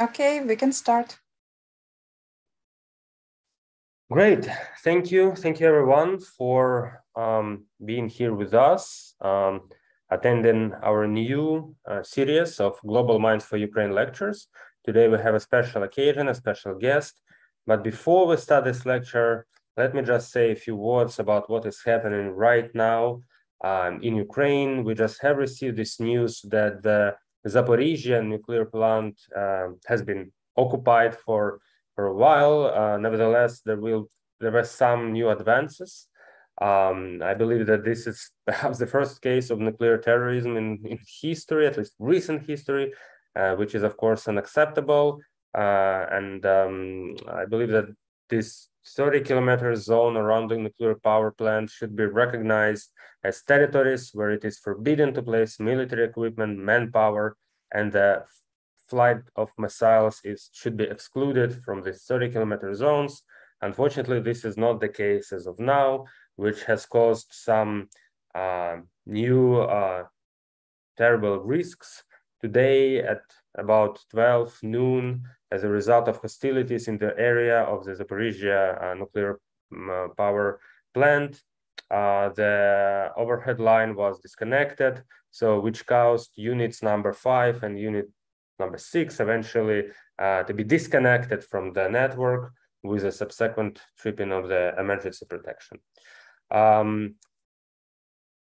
Okay, we can start. Great. Thank you. Thank you, everyone, for um, being here with us, um, attending our new uh, series of Global Minds for Ukraine lectures. Today, we have a special occasion, a special guest. But before we start this lecture, let me just say a few words about what is happening right now um, in Ukraine. We just have received this news that the Zaporizhia nuclear plant uh, has been occupied for for a while. Uh, nevertheless, there will there were some new advances. Um, I believe that this is perhaps the first case of nuclear terrorism in, in history, at least recent history, uh, which is of course unacceptable. Uh, and um, I believe that this 30 kilometer zone around the nuclear power plant should be recognized as territories where it is forbidden to place military equipment, manpower, and the flight of missiles is should be excluded from the 30 kilometer zones. Unfortunately, this is not the case as of now, which has caused some uh, new uh, terrible risks. Today at about 12 noon, as a result of hostilities in the area of the Zaporizhia uh, nuclear um, uh, power plant. Uh, the overhead line was disconnected, so which caused units number five and unit number six eventually to be disconnected from the network with a subsequent tripping of the emergency protection. Um,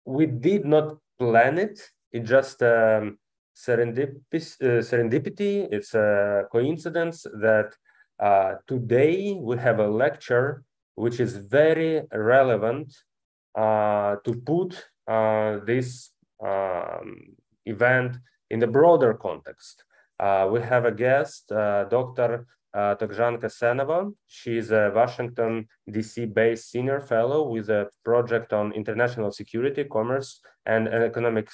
we did not plan it. It just um, serendipity. It's a coincidence that uh, today we have a lecture which is very relevant uh, to put uh, this um, event in the broader context. Uh, we have a guest, uh, Dr. Uh, Togzhan Kassenova. She's a Washington, D.C. based senior fellow with a project on international security, commerce, and economic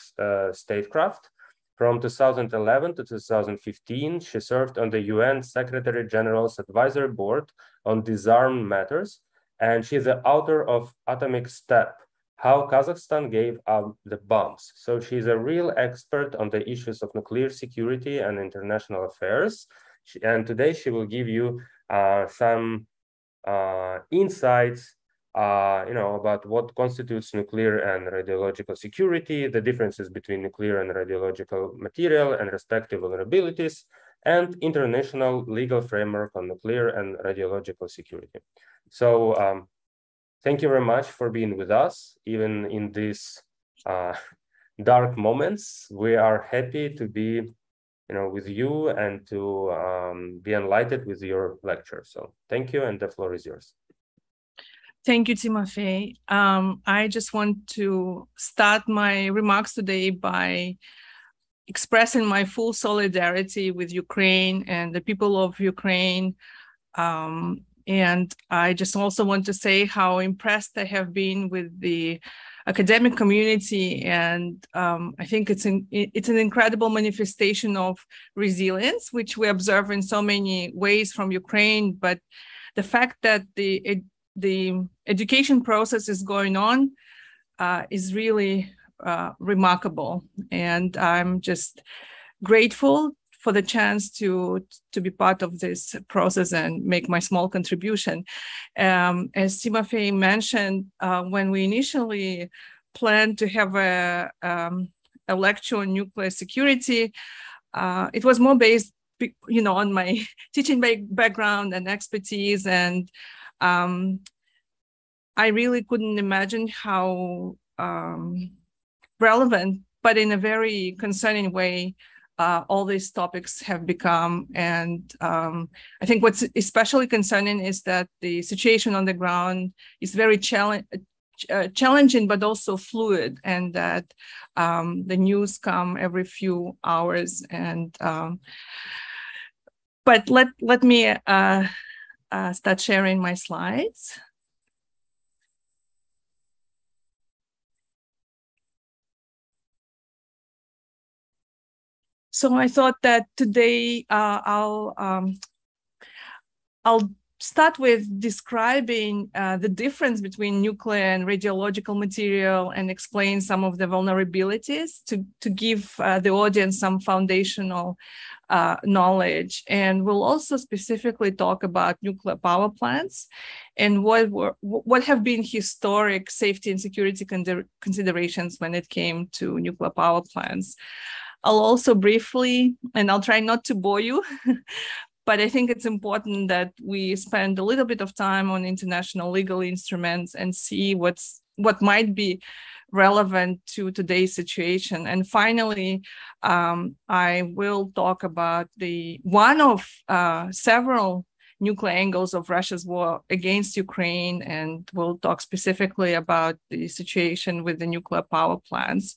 statecraft. From 2011 to 2015, she served on the UN Secretary General's Advisory Board on Disarmament Matters, and she's the author of Atomic Steppe, How Kazakhstan Gave Up the Bombs. So she's a real expert on the issues of nuclear security and international affairs. She, and today she will give you uh, some uh, insights uh, you know, about what constitutes nuclear and radiological security, the differences between nuclear and radiological material and respective vulnerabilities, and international legal framework on nuclear and radiological security. So um, thank you very much for being with us, even in these uh, dark moments. We are happy to be you know, with you and to um, be enlightened with your lecture. So thank you, and the floor is yours. Thank you, Timofey. Um, I just want to start my remarks today by expressing my full solidarity with Ukraine and the people of Ukraine. Um, and I just also want to say how impressed I have been with the academic community, and um, I think it's an it's an incredible manifestation of resilience, which we observe in so many ways from Ukraine. But the fact that the the education process is going on uh, is really uh, remarkable. And I'm just grateful for the chance to to be part of this process and make my small contribution. Um, as Timofey mentioned, uh, when we initially planned to have a, um, a lecture on nuclear security, uh, it was more based, you know, on my teaching background and expertise and um, I really couldn't imagine how um, relevant, but in a very concerning way, uh, all these topics have become. And um, I think what's especially concerning is that the situation on the ground is very uh, challenging, but also fluid, and that um, the news come every few hours. And um, but let let me uh, uh, start sharing my slides. So I thought that today uh, I'll um, I'll start with describing uh, the difference between nuclear and radiological material and explain some of the vulnerabilities to, to give uh, the audience some foundational uh, knowledge. And we'll also specifically talk about nuclear power plants and what were what have been historic safety and security considerations when it came to nuclear power plants. I'll also briefly, and I'll try not to bore you, but I think it's important that we spend a little bit of time on international legal instruments and see what's what might be relevant to today's situation. And finally, um, I will talk about the one of uh, several nuclear angles of Russia's war against Ukraine, and we'll talk specifically about the situation with the nuclear power plants.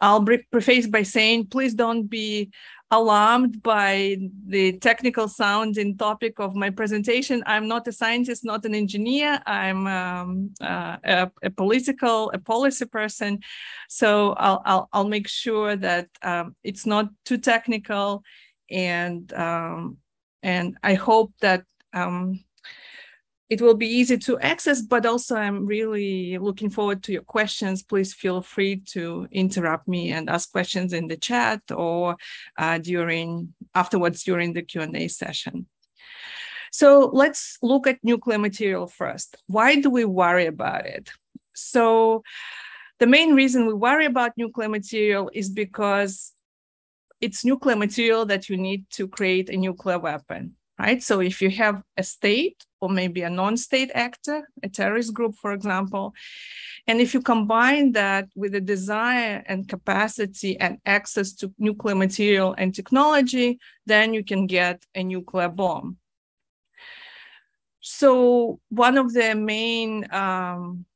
I'll preface by saying, please don't be alarmed by the technical sounding topic of my presentation. I'm not a scientist, not an engineer. I'm um, uh, a, a, political, a policy person. So I'll, I'll, I'll make sure that um, it's not too technical. And, um, and I hope that um, it will be easy to access, but also I'm really looking forward to your questions. Please feel free to interrupt me and ask questions in the chat or uh, during afterwards during the Q&A session. So let's look at nuclear material first. Why do we worry about it? So the main reason we worry about nuclear material is because it's nuclear material that you need to create a nuclear weapon right? So if you have a state or maybe a non-state actor, a terrorist group, for example, and if you combine that with a desire and capacity and access to nuclear material and technology, then you can get a nuclear bomb. So one of the main um,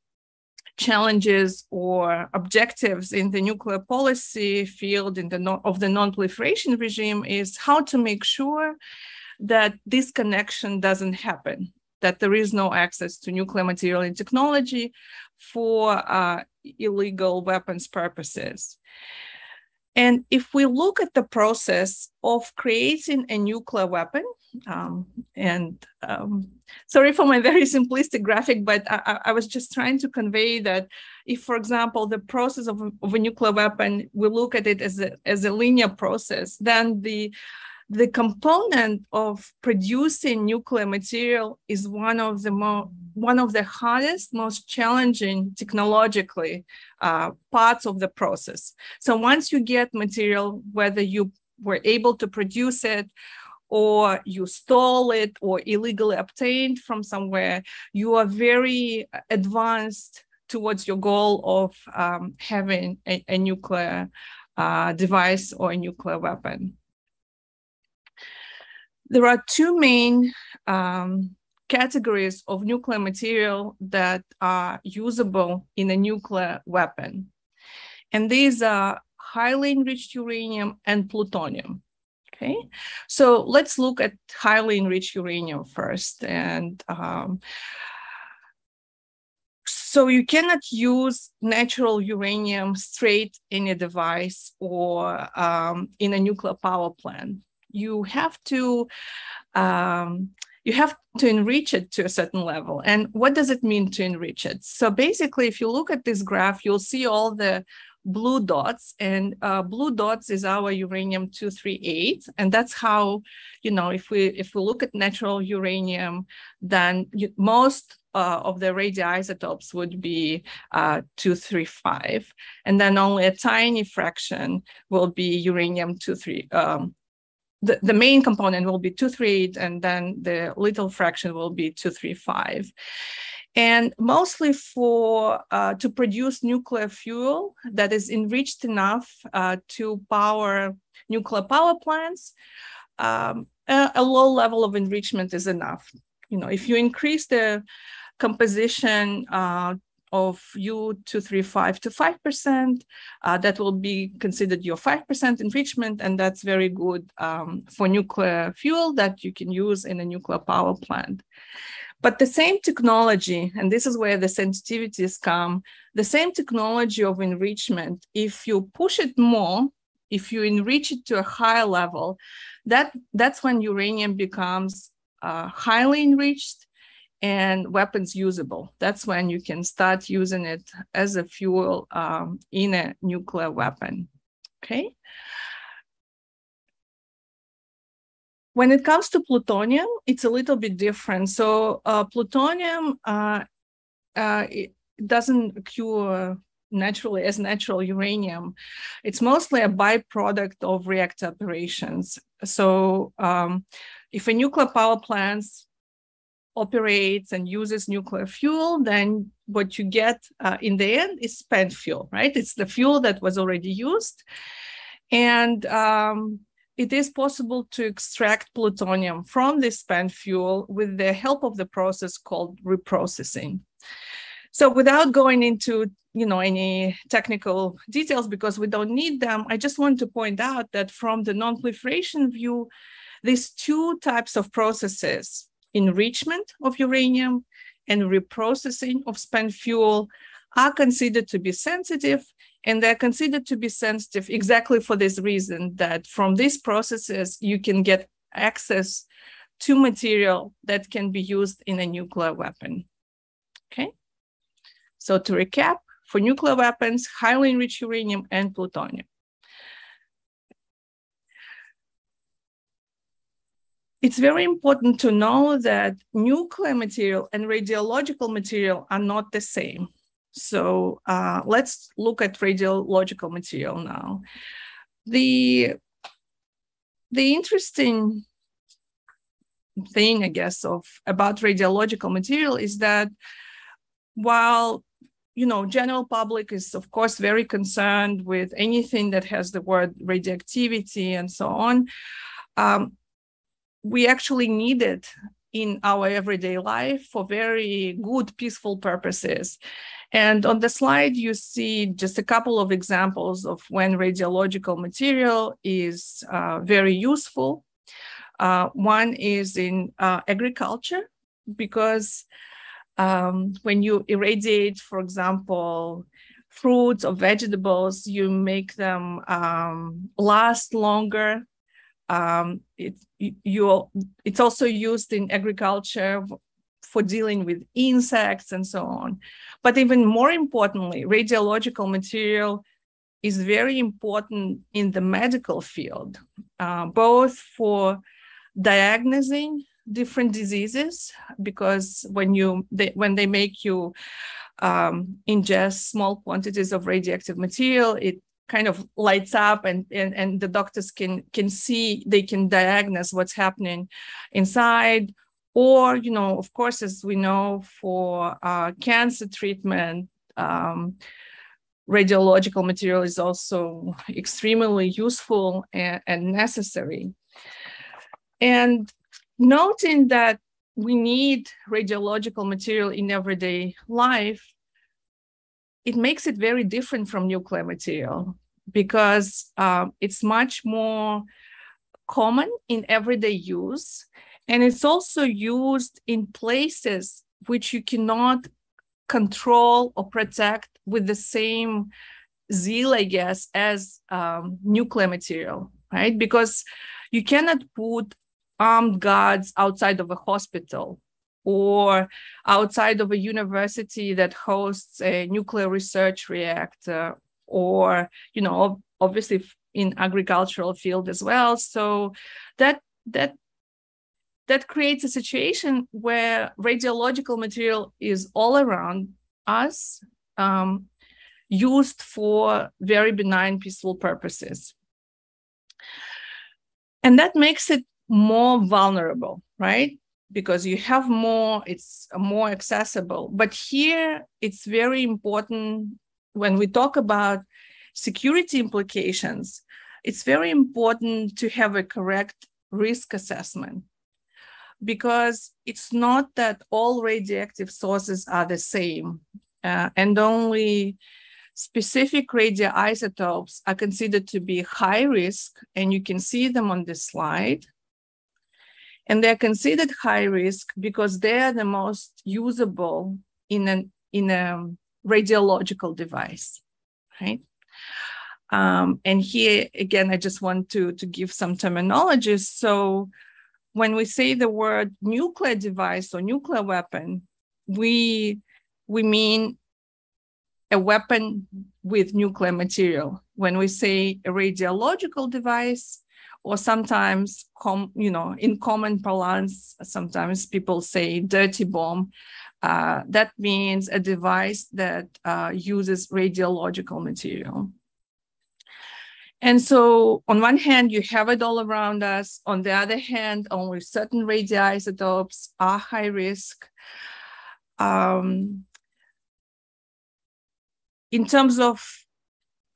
challenges or objectives in the nuclear policy field in the of the non-proliferation regime is how to make sure that this connection doesn't happen, that there is no access to nuclear material and technology for uh, illegal weapons purposes. And if we look at the process of creating a nuclear weapon, um, and um, sorry for my very simplistic graphic, but I, I, was just trying to convey that if, for example, the process of, of a nuclear weapon, we look at it as a, as a linear process, then the the component of producing nuclear material is one of the more one of the hardest most challenging technologically uh, parts of the process. So once you get material whether you were able to produce it or you stole it or illegally obtained from somewhere you are very advanced towards your goal of um, having a, a nuclear uh, device or a nuclear weapon there are two main um, categories of nuclear material that are usable in a nuclear weapon. And these are highly enriched uranium and plutonium. Okay, so let's look at highly enriched uranium first. And um, so you cannot use natural uranium straight in a device or um, in a nuclear power plant you have to um, you have to enrich it to a certain level. And what does it mean to enrich it? So basically, if you look at this graph, you'll see all the blue dots and uh, blue dots is our uranium 238 and that's how you know if we if we look at natural uranium then you, most uh, of the radioisotopes would be uh, 235 and then only a tiny fraction will be uranium 23 um, the, the main component will be 238 and then the little fraction will be 235 and mostly for uh, to produce nuclear fuel that is enriched enough uh, to power nuclear power plants um, a, a, low level of enrichment is enough. You know if you increase the composition uh, of U235 to 5%, uh, that will be considered your 5% enrichment, and that's very good um, for nuclear fuel that you can use in a nuclear power plant. But the same technology, and this is where the sensitivities come, the same technology of enrichment, if you push it more, if you enrich it to a higher level, that, that's when uranium becomes uh, highly enriched and weapons usable. That's when you can start using it as a fuel um, in a nuclear weapon. Okay. When it comes to plutonium, it's a little bit different. So uh, plutonium uh, uh, doesn't occur naturally as natural uranium. It's mostly a byproduct of reactor operations. So um, if a nuclear power plant operates and uses nuclear fuel, then what you get uh, in the end is spent fuel, right? It's the fuel that was already used. And um, it is possible to extract plutonium from this spent fuel with the help of the process called reprocessing. So without going into you know any technical details because we don't need them, I just want to point out that from the non-proliferation view, these two types of processes, enrichment of uranium and reprocessing of spent fuel, are considered to be sensitive and they're considered to be sensitive exactly for this reason that from these processes you can get access to material that can be used in a nuclear weapon. Okay. So to recap, for nuclear weapons, highly enriched uranium and plutonium. It's very important to know that nuclear material and radiological material are not the same. So uh, let's look at radiological material now. The, the interesting thing, I guess, of about radiological material is that while you know, general public is of course very concerned with anything that has the word radioactivity and so on. Um, we actually need it in our everyday life for very good, peaceful purposes. And on the slide, you see just a couple of examples of when radiological material is uh, very useful. Uh, one is in uh, agriculture, because um, when you irradiate, for example, fruits or vegetables, you make them um, last longer. Um, it, you, it's also used in agriculture for dealing with insects and so on. But even more importantly, radiological material is very important in the medical field, uh, both for diagnosing different diseases because when you they, when they make you um, ingest small quantities of radioactive material, it kind of lights up and, and and the doctors can can see they can diagnose what's happening inside. Or you know of course as we know for uh, cancer treatment um, radiological material is also extremely useful and, and necessary. And noting that we need radiological material in everyday life, it makes it very different from nuclear material because uh, it's much more common in everyday use. And it's also used in places which you cannot control or protect with the same zeal, I guess, as um, nuclear material, right? Because you cannot put armed guards outside of a hospital or outside of a university that hosts a nuclear research reactor or you know obviously in agricultural field as well so that that that creates a situation where radiological material is all around us um, used for very benign peaceful purposes and that makes it more vulnerable, right? Because you have more, it's more accessible. But here it's very important when we talk about security implications, it's very important to have a correct risk assessment because it's not that all radioactive sources are the same uh, and only specific radioisotopes are considered to be high risk and you can see them on this slide and they're considered high risk because they are the most usable in an in a radiological device, right? Um, and here again, I just want to to give some terminology. So when we say the word nuclear device or nuclear weapon, we we mean a weapon with nuclear material. When we say a radiological device, or sometimes, com, you know, in common parlance, sometimes people say dirty bomb. Uh, that means a device that uh, uses radiological material. And so, on one hand, you have it all around us. On the other hand, only certain radioisotopes are high risk. Um, in terms of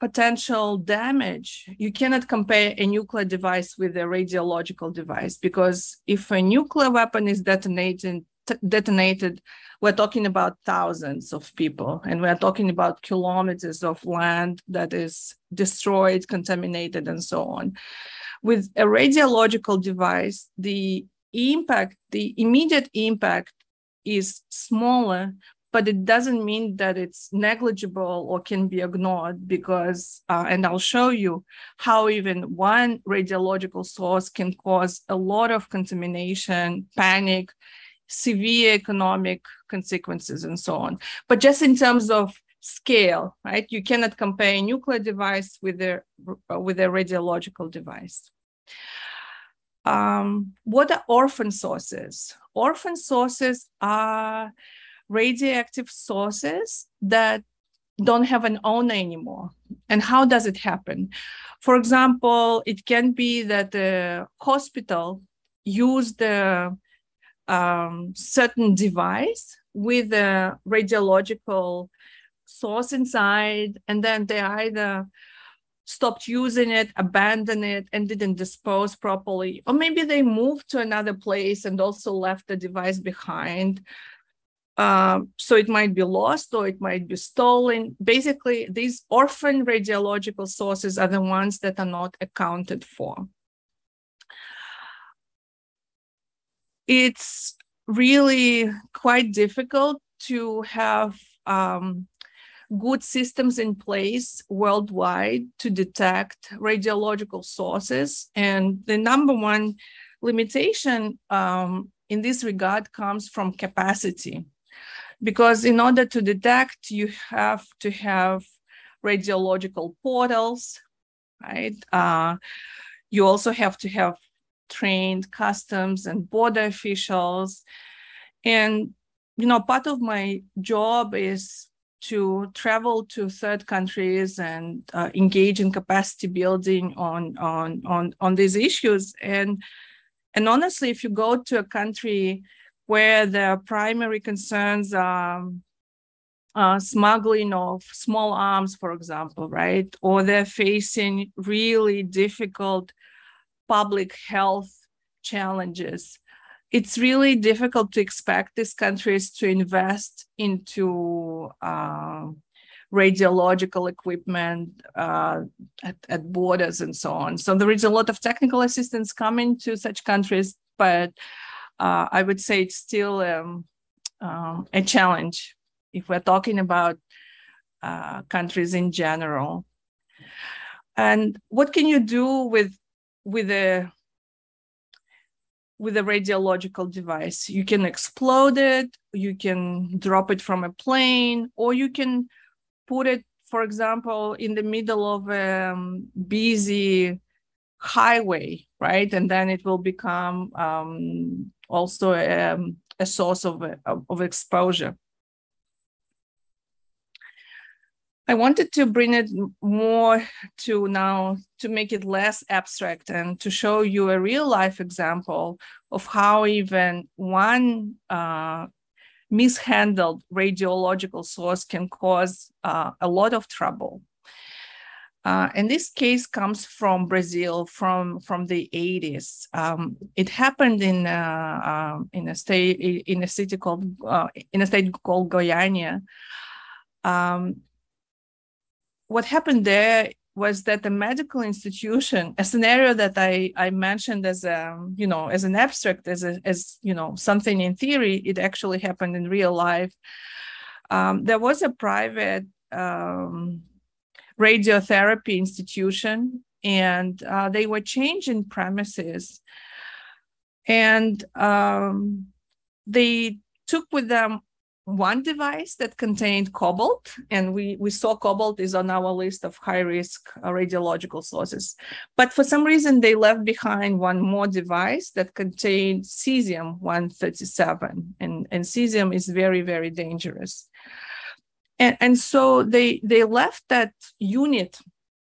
potential damage, you cannot compare a nuclear device with a radiological device because if a nuclear weapon is detonated, detonated, we're talking about thousands of people and we're talking about kilometers of land that is destroyed, contaminated, and so on. With a radiological device, the impact, the immediate impact is smaller, but it doesn't mean that it's negligible or can be ignored because, uh, and I'll show you how even one radiological source can cause a lot of contamination, panic, severe economic consequences, and so on. But just in terms of scale, right? You cannot compare a nuclear device with a with a radiological device. Um, what are orphan sources? Orphan sources are radioactive sources that don't have an owner anymore. And how does it happen? For example, it can be that the hospital used a um, certain device with a radiological source inside, and then they either stopped using it, abandoned it, and didn't dispose properly. Or maybe they moved to another place and also left the device behind. Um, so it might be lost or it might be stolen. Basically, these orphan radiological sources are the ones that are not accounted for. It's really quite difficult to have um, good systems in place worldwide to detect radiological sources. And the number one limitation um, in this regard comes from capacity because in order to detect, you have to have radiological portals, right? Uh, you also have to have trained customs and border officials. And, you know, part of my job is to travel to third countries and uh, engage in capacity building on, on, on, on these issues. And, and honestly, if you go to a country where the primary concerns are uh, smuggling of small arms, for example, right? Or they're facing really difficult public health challenges. It's really difficult to expect these countries to invest into uh, radiological equipment uh, at, at borders and so on. So there is a lot of technical assistance coming to such countries, but uh, I would say it's still um, um, a challenge if we're talking about uh, countries in general. And what can you do with with a with a radiological device? You can explode it, you can drop it from a plane, or you can put it, for example, in the middle of a um, busy highway, right? And then it will become um, also um, a source of, of exposure. I wanted to bring it more to now to make it less abstract and to show you a real life example of how even one uh, mishandled radiological source can cause uh, a lot of trouble. Uh, and this case comes from Brazil from, from the 80s. Um, it happened in, uh, um, in, a state, in a city called, uh, in a state called Goiânia. Um, what happened there was that the medical institution, a scenario that I, I mentioned as a, you know, as an abstract, as a, as, you know, something in theory, it actually happened in real life. Um, there was a private um, radiotherapy institution and uh, they were changing premises And um, they took with them one device that contained cobalt, and we, we saw cobalt is on our list of high risk uh, radiological sources. But for some reason, they left behind one more device that contained cesium 137, and, and cesium is very, very dangerous. And, and so they, they left that unit,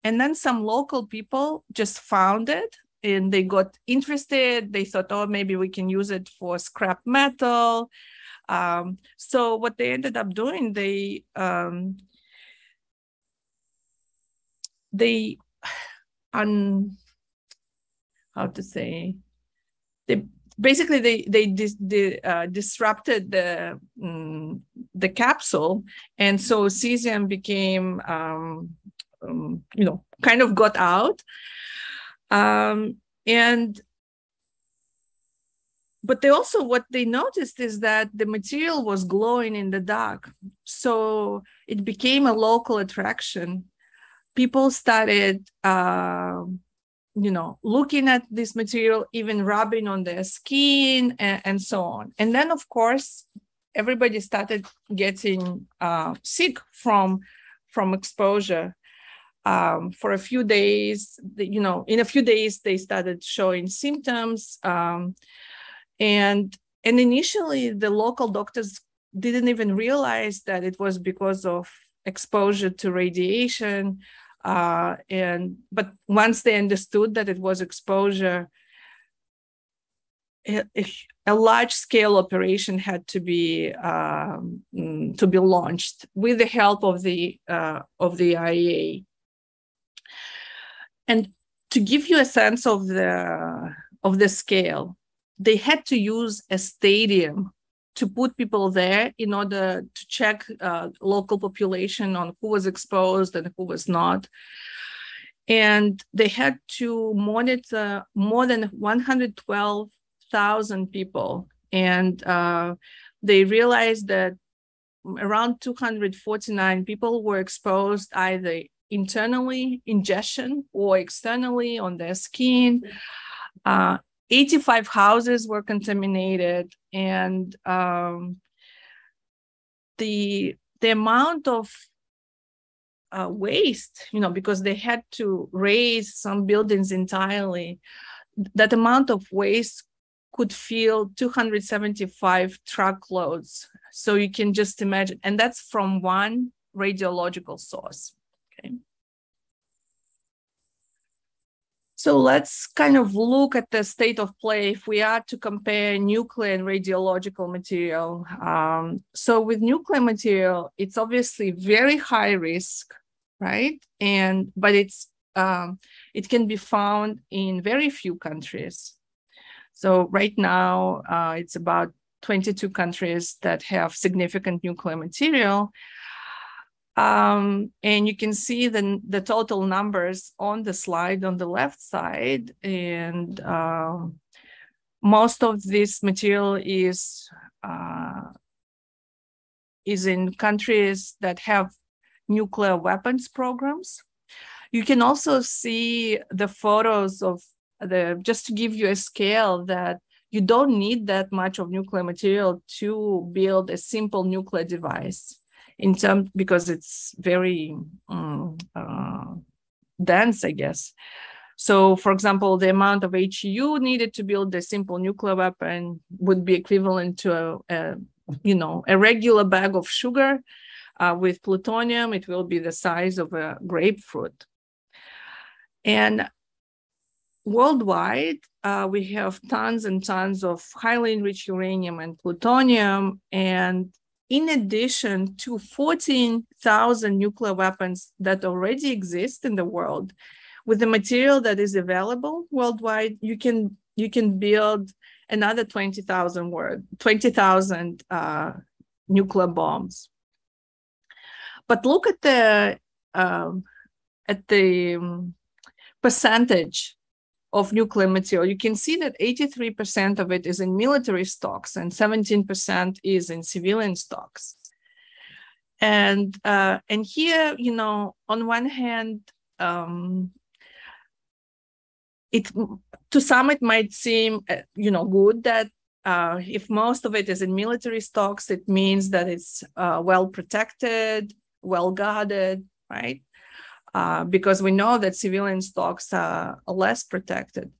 and then some local people just found it and they got interested. They thought, oh, maybe we can use it for scrap metal um, so what they ended up doing, they um, they un how to say they basically they they dis, uh, disrupted the um, the capsule. And so cesium became um, um, you know kind of got out. Um, and but they also what they noticed is that the material was glowing in the dark. So it became a local attraction. People started uh, you know looking at this material even rubbing on their skin and, and so on. And then of course everybody started getting uh, sick from from exposure. Um, for a few days you know in a few days they started showing symptoms um, and and initially the local doctors didn't even realize that it was because of exposure to radiation uh, and but once they understood that it was exposure a, a large scale operation had to be um, mm, to be launched with the help of the uh, of the IAEA. And to give you a sense of the of the scale, they had to use a stadium to put people there in order to check uh, local population on who was exposed and who was not. And they had to monitor more than 112,000 people. And uh, they realized that around 249 people were exposed either internally, ingestion, or externally on their skin. Uh, 85 houses were contaminated and um, the the amount of uh, waste you know because they had to raise some buildings entirely that amount of waste could fill 275 truckloads. So you can just imagine and that's from one radiological source so let's kind of look at the state of play if we are to compare nuclear and radiological material. Um, so with nuclear material, it's obviously very high risk, right? And but it's um, it can be found in very few countries. So right now, uh, it's about 22 countries that have significant nuclear material. Um, and you can see the, the total numbers on the slide on the left side. And uh, most of this material is, uh, is in countries that have nuclear weapons programs. You can also see the photos of the, just to give you a scale that you don't need that much of nuclear material to build a simple nuclear device in terms because it's very um, uh, dense, I guess. So, for example, the amount of HEU needed to build a simple nuclear weapon would be equivalent to a, a you know, a regular bag of sugar. Uh, with plutonium, it will be the size of a grapefruit. And worldwide, uh, we have tons and tons of highly enriched uranium and plutonium, and in addition to 14,000 nuclear weapons that already exist in the world, with the material that is available worldwide, you can you can build another 20,000 word 20,000 uh, nuclear bombs. But look at the um, at the um, percentage of nuclear material, you can see that 83% of it is in military stocks and 17% is in civilian stocks. And uh, and here, you know, on one hand, um, it to some, it might seem, uh, you know, good that uh, if most of it is in military stocks, it means that it's uh, well protected, well guarded, right? Uh, because we know that civilian stocks are less protected.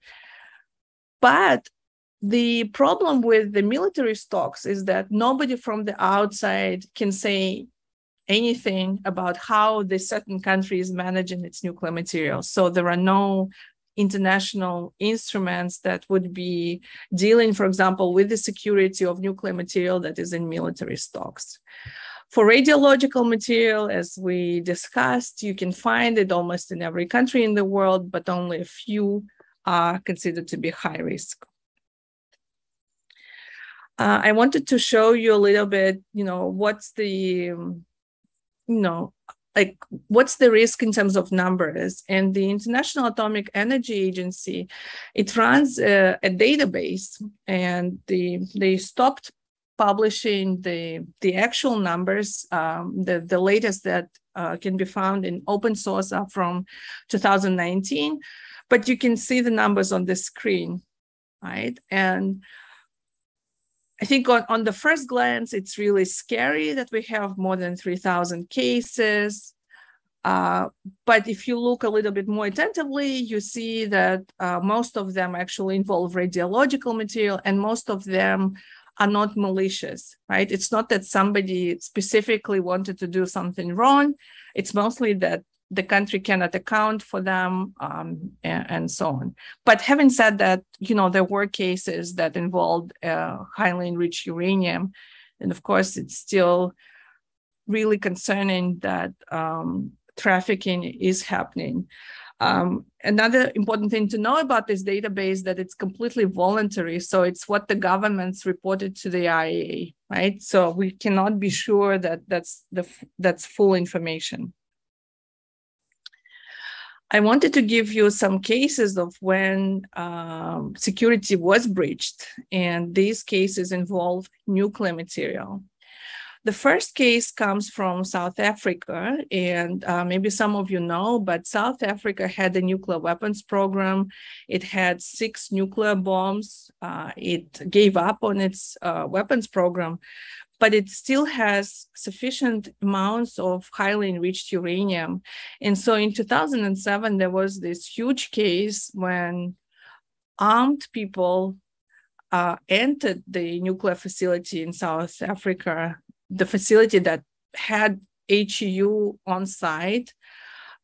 But the problem with the military stocks is that nobody from the outside can say anything about how the certain country is managing its nuclear material. So there are no international instruments that would be dealing, for example, with the security of nuclear material that is in military stocks. For radiological material, as we discussed, you can find it almost in every country in the world, but only a few are considered to be high risk. Uh, I wanted to show you a little bit, you know, what's the, um, you know, like what's the risk in terms of numbers and the international atomic energy agency it runs a, a database and the, they stopped publishing the the actual numbers um, the the latest that uh, can be found in open source are from 2019 but you can see the numbers on the screen right and I think on, on the first glance, it's really scary that we have more than 3,000 cases. Uh, but if you look a little bit more attentively, you see that uh, most of them actually involve radiological material and most of them are not malicious, right? It's not that somebody specifically wanted to do something wrong. It's mostly that the country cannot account for them um, and, and, so on. But having said that, you know, there were cases that involved uh, highly enriched uranium. And of course, it's still really concerning that um, trafficking is happening. Um, another important thing to know about this database that it's completely voluntary. So it's what the governments reported to the IAEA, right? So we cannot be sure that that's the that's full information. I wanted to give you some cases of when um, security was breached, and these cases involve nuclear material. The first case comes from South Africa, and uh, maybe some of you know, but South Africa had a nuclear weapons program. It had six nuclear bombs. Uh, it gave up on its uh, weapons program, but it still has sufficient amounts of highly enriched uranium. And so in 2007, there was this huge case when armed people uh, entered the nuclear facility in South Africa, the facility that had HEU on site.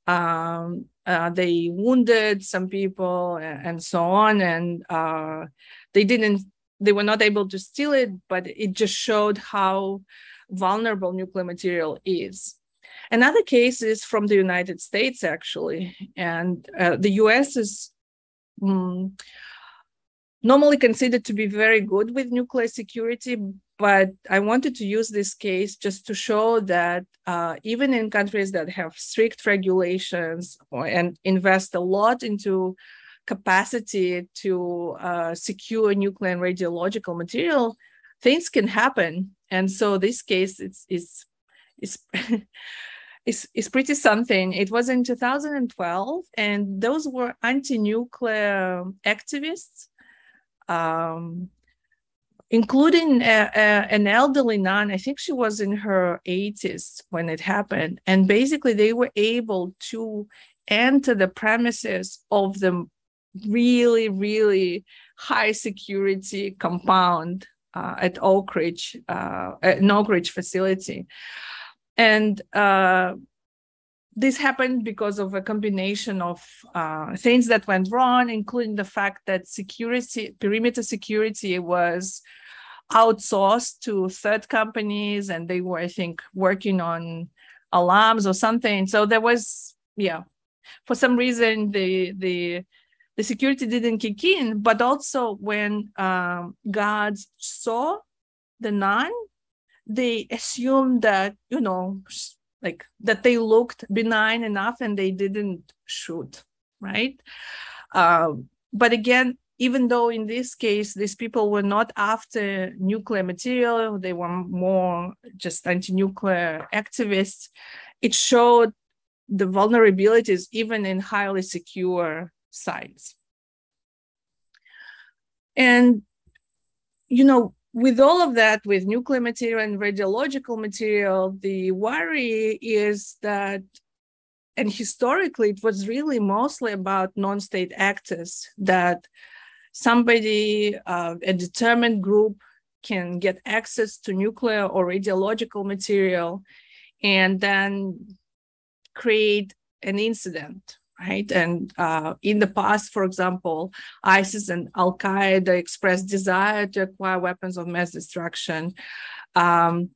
Um, uh, they wounded some people and, and so on, and uh, they didn't they were not able to steal it, but it just showed how vulnerable nuclear material is. Another case is from the United States, actually, and uh, the US is um, normally considered to be very good with nuclear security, but I wanted to use this case just to show that uh, even in countries that have strict regulations and invest a lot into capacity to uh, secure nuclear and radiological material, things can happen. And so this case is is is is, is pretty something. It was in 2012, and those were anti-nuclear activists, um, including a, a, an elderly nun. I think she was in her 80s when it happened, and basically they were able to enter the premises of the really, really high security compound uh, at Oak Ridge, uh, an Oak Ridge facility. And uh, this happened because of a combination of uh, things that went wrong, including the fact that security, perimeter security was outsourced to third companies and they were, I think, working on alarms or something. So there was, yeah, for some reason, the, the the security didn't kick in, but also when um, guards saw the nun, they assumed that, you know, like that they looked benign enough and they didn't shoot, right? Uh, but again, even though in this case, these people were not after nuclear material, they were more just anti nuclear activists, it showed the vulnerabilities even in highly secure sites. And, you know, with all of that, with nuclear material and radiological material, the worry is that, and historically, it was really mostly about non state actors that somebody, uh, a determined group, can get access to nuclear or radiological material and then create an incident right? And uh, in the past, for example, ISIS and Al Qaeda expressed desire to acquire weapons of mass destruction. Um,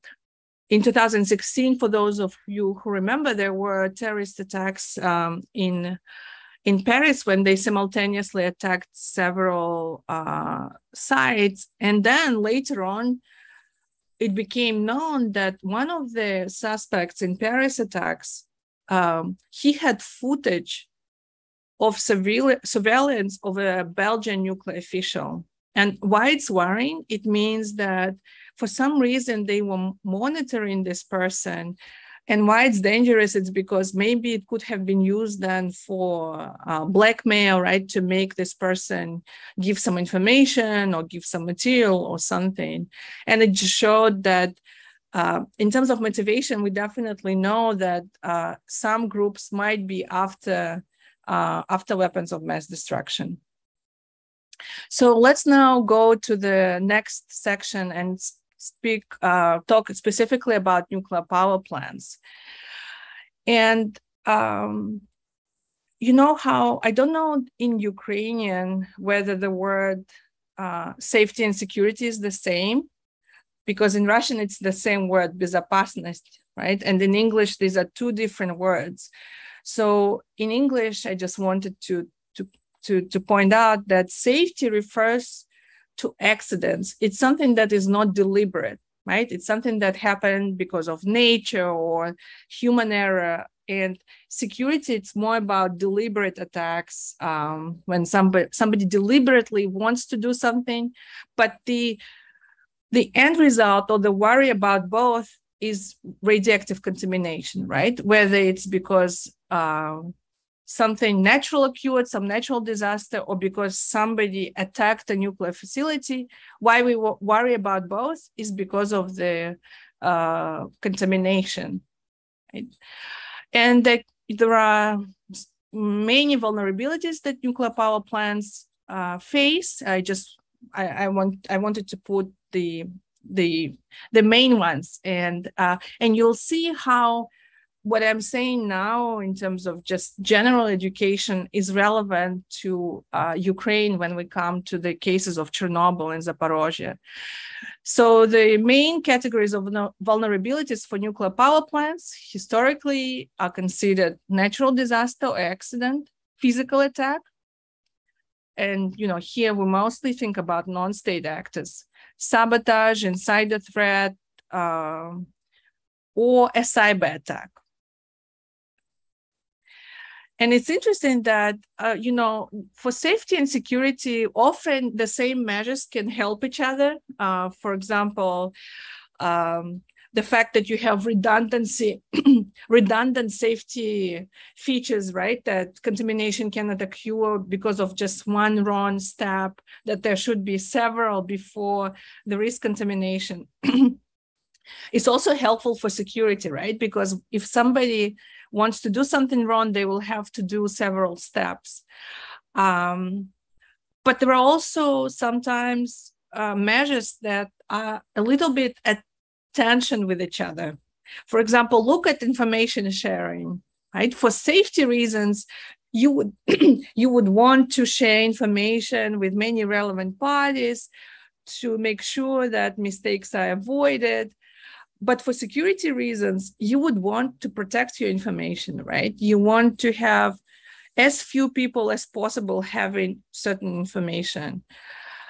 in 2016, for those of you who remember, there were terrorist attacks um, in in Paris when they simultaneously attacked several uh, sites, and then later on, it became known that one of the suspects in Paris attacks um, he had footage of surveillance of a Belgian nuclear official. And why it's worrying? It means that for some reason they were monitoring this person. And why it's dangerous? It's because maybe it could have been used then for uh, blackmail, right? To make this person give some information or give some material or something. And it just showed that uh, in terms of motivation, we definitely know that uh, some groups might be after uh, after weapons of mass destruction. So let's now go to the next section and speak, uh, talk specifically about nuclear power plants. And um, you know how, I don't know in Ukrainian whether the word uh, safety and security is the same, because in Russian it's the same word, безопасность, right? And in English, these are two different words. So in English, I just wanted to, to, to, to point out that safety refers to accidents. It's something that is not deliberate, right? It's something that happened because of nature or human error. And security, it's more about deliberate attacks um, when somebody somebody deliberately wants to do something, but the the end result or the worry about both is radioactive contamination, right? Whether it's because uh, something natural occurred, some natural disaster, or because somebody attacked a nuclear facility. Why we worry about both is because of the uh, contamination. Right? And that there are many vulnerabilities that nuclear power plants uh, face. I just I, I want I wanted to put the the the main ones. And uh, and you'll see how what i'm saying now in terms of just general education is relevant to uh, ukraine when we come to the cases of chernobyl and zaporozhye. So the main categories of vulnerabilities for nuclear power plants historically are considered natural disaster or accident physical attack. And you know here we mostly think about non-state actors sabotage, insider threat, uh, or a cyber attack. And it's interesting that, uh, you know, for safety and security, often the same measures can help each other. Uh, for example, um, the fact that you have redundancy, redundant safety features, right? That contamination cannot occur because of just one wrong step, that there should be several before there is contamination. it's also helpful for security, right? Because if somebody wants to do something wrong, they will have to do several steps. Um, but there are also sometimes uh, measures that are a little bit at tension with each other. For example, look at information sharing, right? For safety reasons, you would you would want to share information with many relevant parties to make sure that mistakes are avoided but for security reasons you would want to protect your information right you want to have as few people as possible having certain information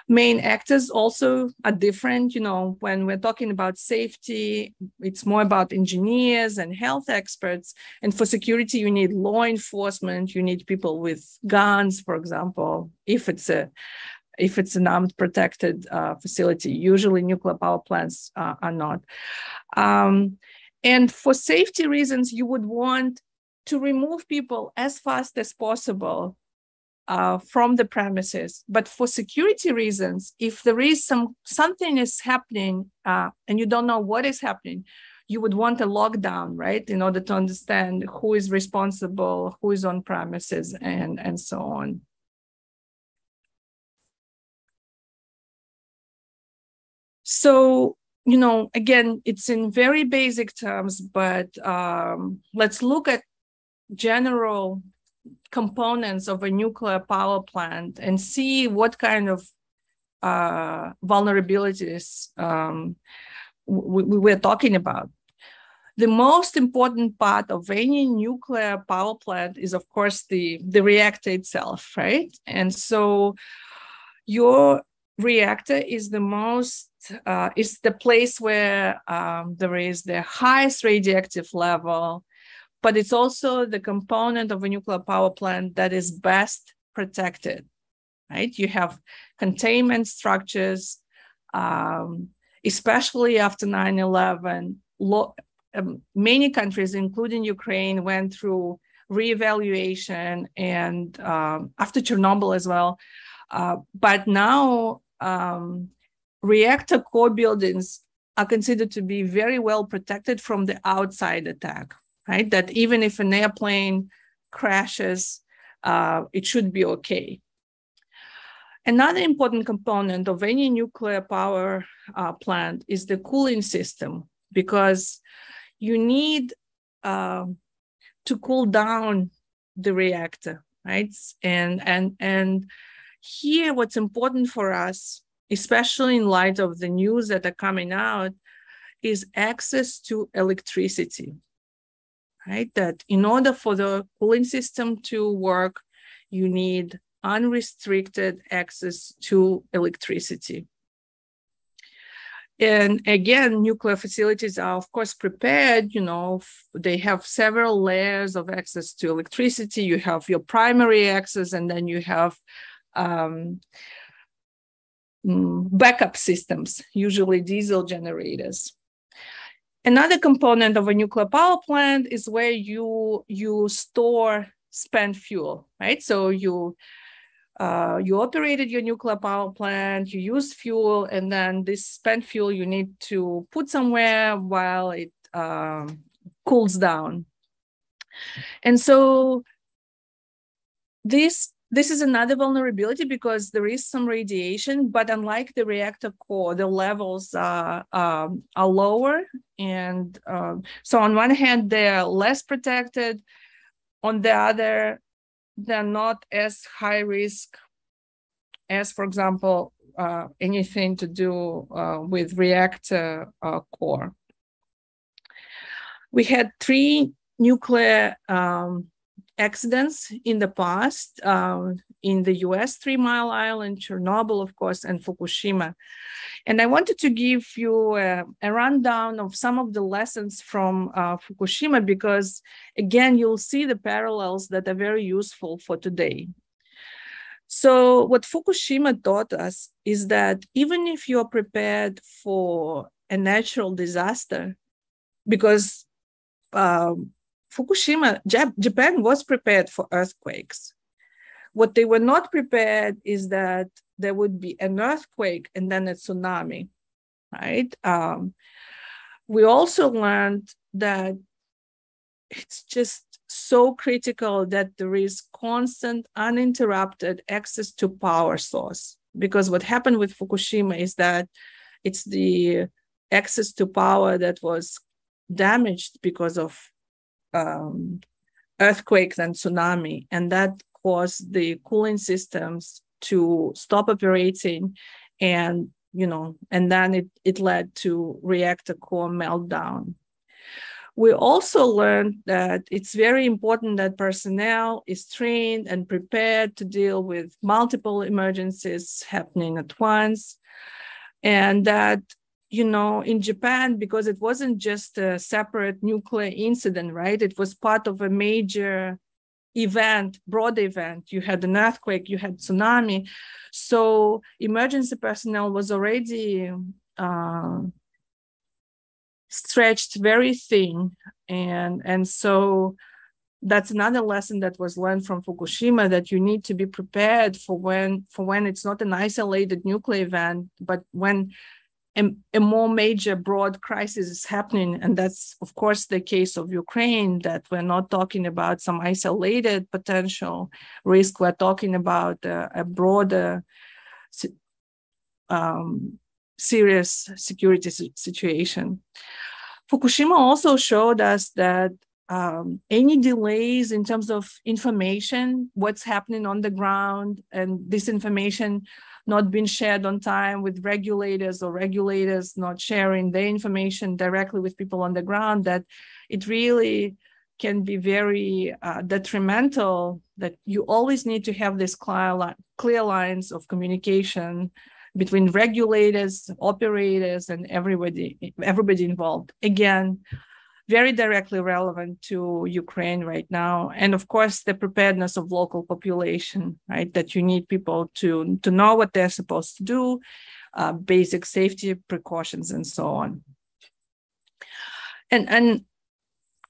main actors also are different. You know, when we're talking about safety, it's more about engineers and health experts. And for security, you need law enforcement, you need people with guns, for example, if it's a if it's an armed protected uh, facility. Usually nuclear power plants uh, are not. Um, and for safety reasons, you would want to remove people as fast as possible uh, from the premises. But for security reasons, if there is some something is happening uh, and you don't know what is happening, you would want a lockdown, right, in order to understand who is responsible, who is on premises, and and so on. So you know, again, it's in very basic terms, but um, let's look at general components of a nuclear power plant and see what kind of uh, vulnerabilities um, we, we're talking about. The most important part of any nuclear power plant is, of course, the, the reactor itself, right? And so your reactor is the most uh, is the place where um, there is the highest radioactive level but it's also the component of a nuclear power plant that is best protected, right? You have containment structures, um, especially after 9 11. Lo- um, many countries, including Ukraine, went through reevaluation and um, after Chernobyl as well. Uh, but now um, reactor core buildings are considered to be very well protected from the outside attack right? That even if an airplane crashes, uh, it should be okay. Another important component of any nuclear power uh, plant is the cooling system, because you need uh, to cool down the reactor, right? And and and here, what's important for us, especially in light of the news that are coming out, is access to electricity right? That in order for the cooling system to work, you need unrestricted access to electricity. And again, nuclear facilities are, of course, prepared. You know, they have several layers of access to electricity. You have your primary access, and then you have um, mm, backup systems, usually diesel generators. Another component of a nuclear power plant is where you you store spent fuel, right? So you uh, you operated your nuclear power plant, you use fuel, and then this spent fuel you need to put somewhere while it um, cools down. And so this this is another vulnerability because there is some radiation, but unlike the reactor core, the levels are, um, are lower. And um, so, on one hand, they're less protected. On the other, they're not as high risk as, for example, uh, anything to do uh, with reactor uh, core. We had three nuclear um, accidents in the past uh, in the US, Three Mile Island, Chernobyl, of course, and Fukushima. And I wanted to give you a, a rundown of some of the lessons from uh, Fukushima because, again, you'll see the parallels that are very useful for today. So, what Fukushima taught us is that even if you're prepared for a natural disaster, because um, Fukushima, Japan was prepared for earthquakes. What they were not prepared is that there would be an earthquake and then a tsunami, right? Um, we also learned that it's just so critical that there is constant, uninterrupted access to power source. Because what happened with Fukushima is that it's the access to power that was damaged because of um, earthquakes and tsunami, and that caused the cooling systems to stop operating, and you know, and then it it led to reactor core meltdown. We also learned that it's very important that personnel is trained and prepared to deal with multiple emergencies happening at once, and that you know, in Japan, because it wasn't just a separate nuclear incident, right? It was part of a major event, broad event. You had an earthquake, you had tsunami. So emergency personnel was already uh, stretched very thin. And, and so that's another lesson that was learned from Fukushima that you need to be prepared for when for when it's not an isolated nuclear event, but when a, more major broad crisis is happening. And that's of course the case of ukraine that we're not talking about some isolated potential risk. We're talking about a, a broader um, serious security situation. Fukushima also showed us that um, any delays in terms of information, what's happening on the ground, and this information not being shared on time with regulators or regulators not sharing their information directly with people on the ground, that it really can be very uh, detrimental. That you always need to have these clear, clear lines of communication between regulators, operators, and everybody everybody involved. Again, very directly relevant to Ukraine right now. And of course, the preparedness of local population, right? That you need people to, to know what they're supposed to do, uh, basic safety precautions, and so on. And, and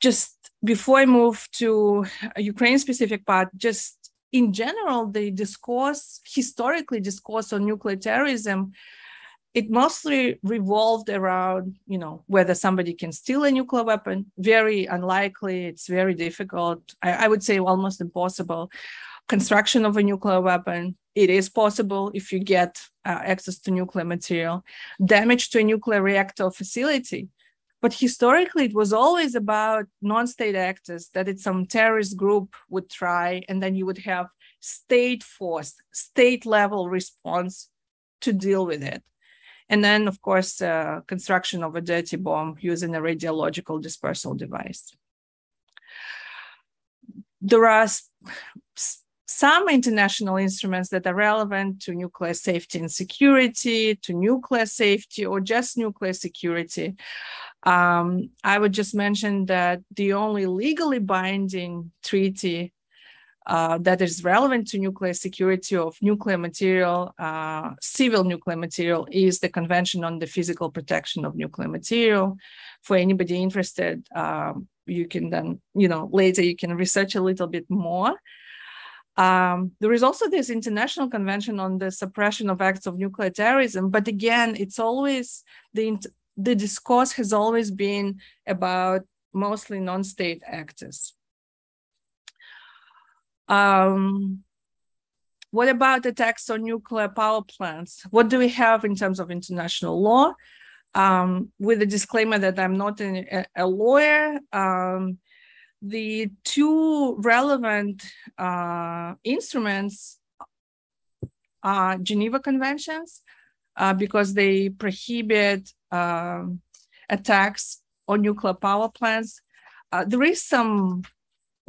just before I move to Ukraine specific part, just in general, the discourse, historically discourse on nuclear terrorism it mostly revolved around you know whether somebody can steal a nuclear weapon. Very unlikely. It's very difficult. I, I would say almost impossible. Construction of a nuclear weapon it is possible if you get uh, access to nuclear material. Damage to a nuclear reactor facility. But historically it was always about non-state actors that it's some terrorist group would try and then you would have state force state level response to deal with it and then, of course, uh, construction of a dirty bomb using a radiological dispersal device. There are some international instruments that are relevant to nuclear safety and security, to nuclear safety, or just nuclear security. Um, I would just mention that the only legally binding treaty uh, that is relevant to nuclear security of nuclear material, uh, civil nuclear material, is the Convention on the Physical Protection of Nuclear Material. For anybody interested, um, you can then, you know, later you can research a little bit more. Um, there is also this international convention on the suppression of acts of nuclear terrorism, but again, it's always the the discourse has always been about mostly non-state actors. Um, what about attacks on nuclear power plants? What do we have in terms of international law? Um, with the disclaimer that I'm not a, a lawyer, um, the two relevant uh, instruments are Geneva Conventions uh, because they prohibit uh, attacks on nuclear power plants. Uh, there is some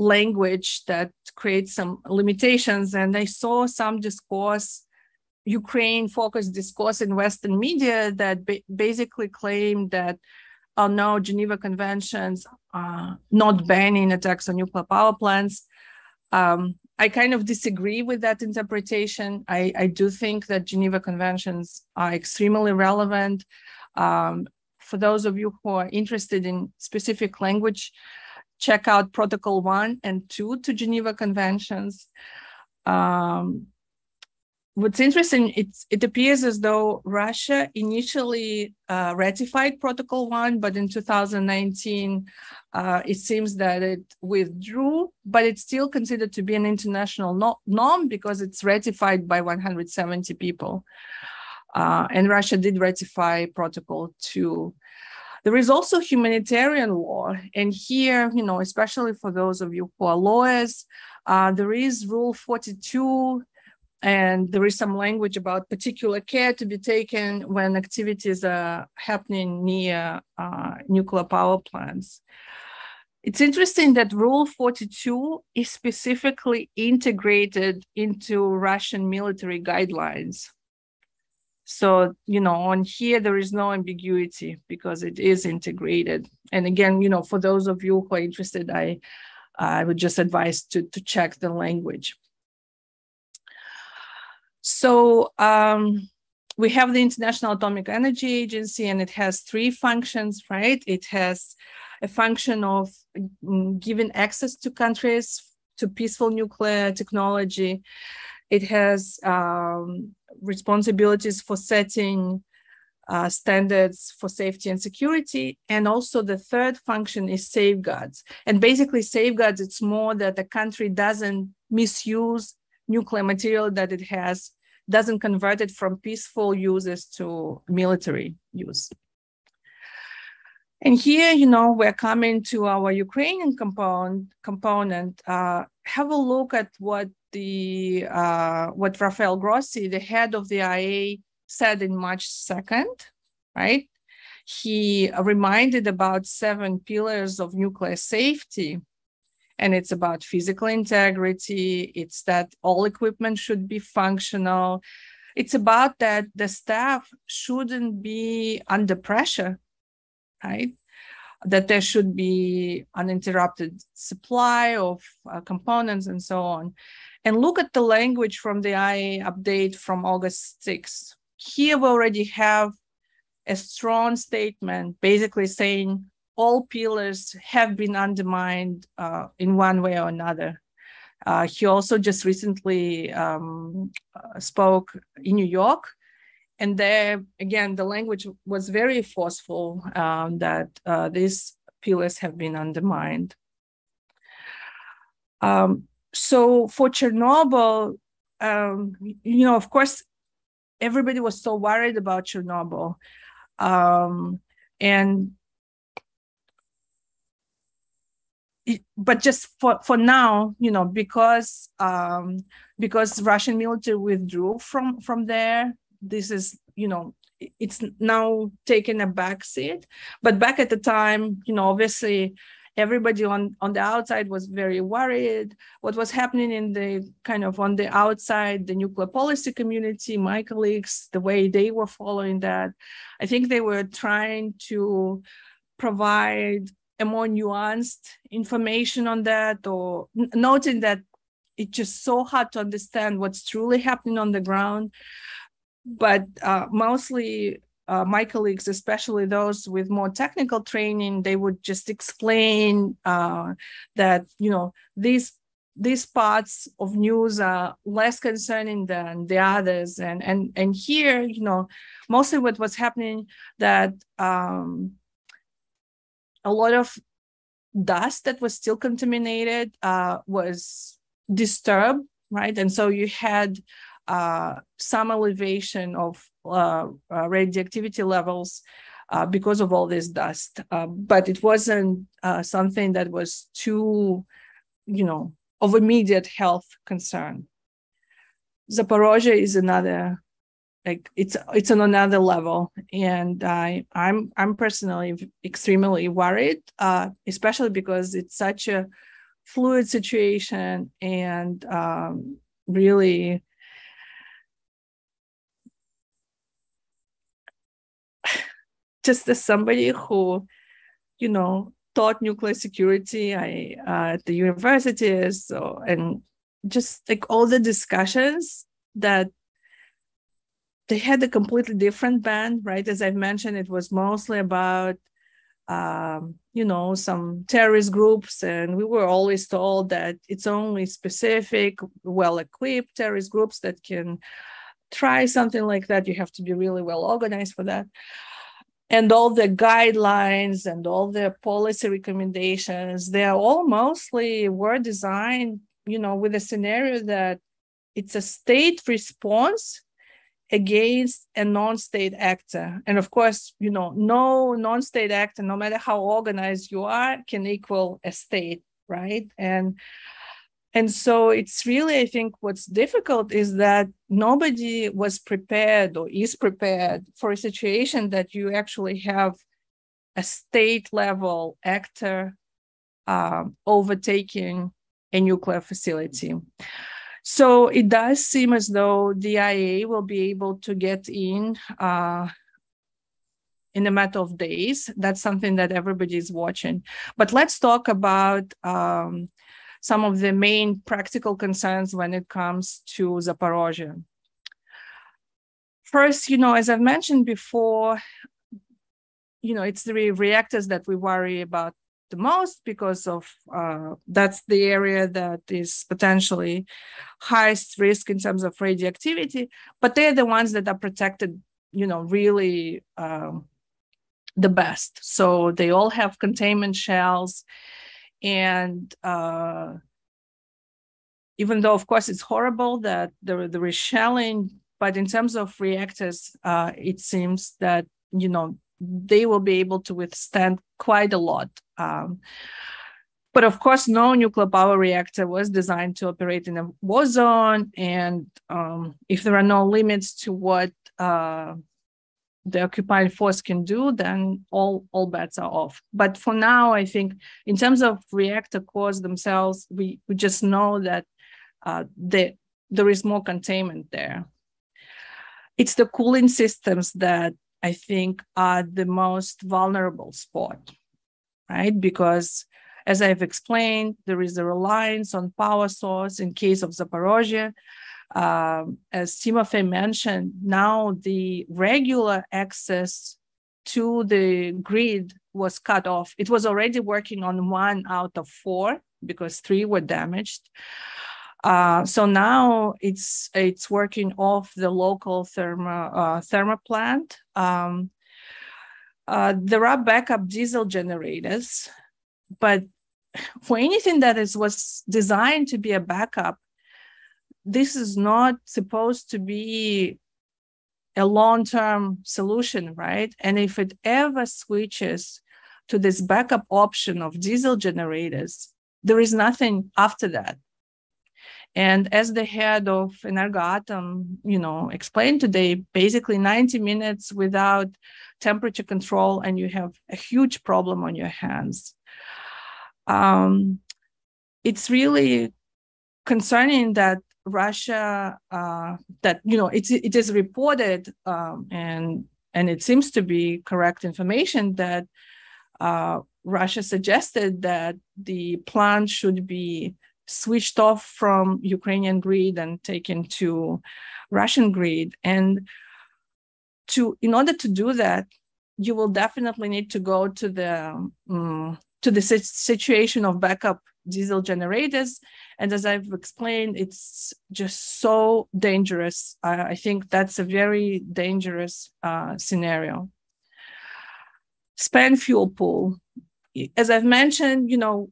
language that creates some limitations. And I saw some discourse, Ukraine focused discourse in Western media that ba- basically claimed that, oh no, Geneva Conventions uh, not banning attacks on nuclear power plants. Um, I kind of disagree with that interpretation. I, I, do think that Geneva Conventions are extremely relevant. Um, for those of you who are interested in specific language, check out Protocol 1 and 2 to Geneva Conventions. Um, what's interesting, it's, it appears as though Russia initially uh, ratified Protocol 1, but in 2019, uh, it seems that it withdrew, but it's still considered to be an international no norm because it's ratified by 170 people. Uh, and Russia did ratify Protocol 2. There is also humanitarian law. And here, you know, especially for those of you who are lawyers, uh, there is Rule 42 and there is some language about particular care to be taken when activities are happening near uh, nuclear power plants. It's interesting that Rule 42 is specifically integrated into Russian military guidelines. So, you know, on here, there is no ambiguity because it is integrated. And again, you know, for those of you who are interested, I, I would just advise to, to check the language. So um, we have the International Atomic Energy Agency, and it has three functions, right? It has a function of mm, giving access to countries to peaceful nuclear technology. It has um, responsibilities for setting uh, standards for safety and security. And also the third function is safeguards. And basically safeguards, it's more that the country doesn't misuse nuclear material that it has, doesn't convert it from peaceful uses to military use. And here, you know, we're coming to our Ukrainian component. Component. Uh, have a look at what the uh, what Rafael Grossi, the head of the IAEA, said in March 2nd, right? He reminded about seven pillars of nuclear safety. And it's about physical integrity. It's that all equipment should be functional. It's about that the staff shouldn't be under pressure, right? That there should be uninterrupted supply of uh, components and so on. And look at the language from the IAEA update from August 6th, here we already have a strong statement basically saying all pillars have been undermined uh, in one way or another. Uh, he also just recently um, uh, spoke in New York. And there, again, the language was very forceful um, that uh, these pillars have been undermined. Um, so for Chernobyl, um, you know, of course, everybody was so worried about Chernobyl. Um, and but just for, for now, you know, because um, because Russian military withdrew from from there, this is you know it's now taken a backseat. But back at the time, you know, obviously everybody on on the outside was very worried. What was happening in the kind of on the outside the nuclear policy community my colleagues the way they were following that i think they were trying to provide a more nuanced information on that or noting that it's just so hard to understand what's truly happening on the ground. But uh, mostly uh, my colleagues, especially those with more technical training, they would just explain uh, that you know these these parts of news are less concerning than the others, and and and here you know mostly what was happening that um, a lot of dust that was still contaminated uh, was disturbed, right, and so you had uh, some elevation of uh, uh, radioactivity levels uh, because of all this dust. Uh, but it wasn't something that was too, you know, of immediate health concern. Zaporozhye is another, like it's it's on another level, and I I'm I'm personally extremely worried, especially because it's such a fluid situation and um, really just as somebody who, you know, taught nuclear security I, uh, at the universities so, and just like all the discussions that they had a completely different band, right? As I've mentioned, it was mostly about, um, you know, some terrorist groups. And we were always told that it's only specific, well equipped terrorist groups that can try something like that. You have to be really well organized for that and all the guidelines and all the policy recommendations they are all mostly were designed you know with a scenario that it's a state response against a non-state actor. And of course you know no non-state actor no matter how organized you are can equal a state right? And and so it's really, I think, what's difficult is that nobody was prepared or is prepared for a situation that you actually have a state level actor um, overtaking a nuclear facility. So it does seem as though the IAEA will be able to get in uh, in a matter of days. That's something that everybody is watching. But let's talk about um, some of the main practical concerns when it comes to Zaporozhye. First, you know, as I've mentioned before, you know, it's the reactors that we worry about the most because of uh, that's the area that is potentially highest risk in terms of radioactivity. But they're the ones that are protected, you know, really um, the best. So they all have containment shells, and uh, even though of course it's horrible that there there is shelling, but in terms of reactors, uh, it seems that you know they will be able to withstand quite a lot. Um, but of course, no nuclear power reactor was designed to operate in a war zone. And um, if there are no limits to what uh, the occupying force can do, then all, all bets are off. But for now, I think in terms of reactor cores themselves, we, we just know that uh, the, there is more containment there. It's the cooling systems that I think, are the most vulnerable spot, right? Because as I've explained, there is a reliance on power source in case of Zaporozhye. Um, as Timofey mentioned, now the regular access to the grid was cut off. It was already working on one out of four because three were damaged. Uh, so now it's it's working off the local thermo uh, thermal plant. Um, uh, there are backup diesel generators, but for anything that is was designed to be a backup, this is not supposed to be a long-term solution, right? And if it ever switches to this backup option of diesel generators, there is nothing after that and as the head of Energoatom, you know, explained today, basically 90 minutes without temperature control, and you have a huge problem on your hands. Um, it's really concerning that Russia, uh, that you know, it's it is reported, um, and and it seems to be correct information that uh, Russia suggested that the plant should be switched off from Ukrainian grid and taken to Russian grid. And to in order to do that, you will definitely need to go to the um, to the situation of backup diesel generators. And as I've explained, it's just so dangerous. I, I think that's a very dangerous uh, scenario. Spent fuel pool. As I've mentioned, you know,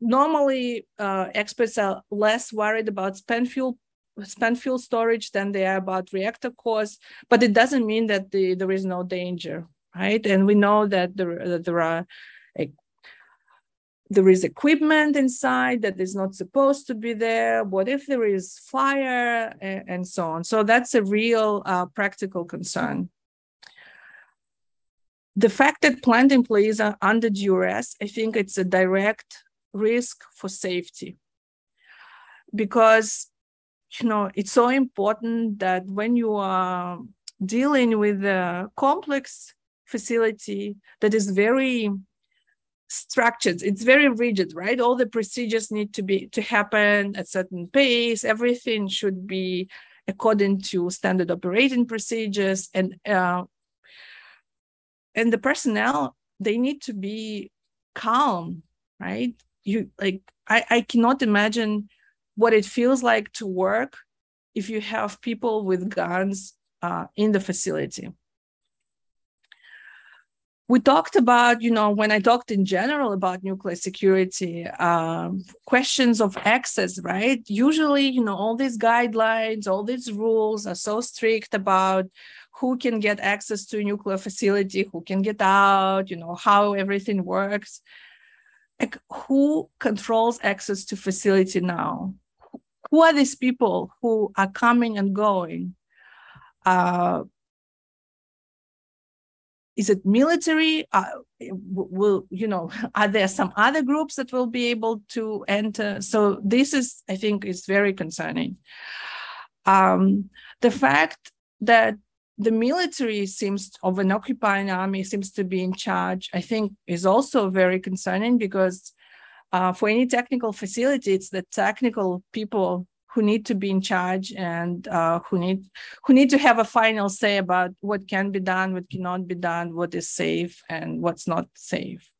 normally uh, experts are less worried about spent fuel spent fuel storage than they are about reactor cores, but it doesn't mean that the, there is no danger, right? And we know that there, that there are like, there is equipment inside that is not supposed to be there. What if there is fire and, and so on? So that's a real uh, practical concern the fact that plant employees are under duress, I think it's a direct risk for safety. Because, you know, it's so important that when you are dealing with a complex facility that is very structured it's very rigid right? All the procedures need to be to happen at certain pace. Everything should be according to standard operating procedures. And uh, and the personnel they need to be calm right? You like I, I cannot imagine what it feels like to work if you have people with guns uh, in the facility we talked about you know when i talked in general about nuclear security um, questions of access right usually you know all these guidelines all these rules are so strict about who can get access to a nuclear facility, who can get out, you know, how everything works. Like who controls access to facility now? Who are these people who are coming and going? Uh, is it military? Uh, will you know? Are there some other groups that will be able to enter? So this is, I think, is very concerning. Um, the fact that the military seems of an occupying army seems to be in charge i think is also very concerning because uh, for any technical facility it's the technical people who need to be in charge and uh, who need who need to have a final say about what can be done what cannot be done what is safe and what's not safe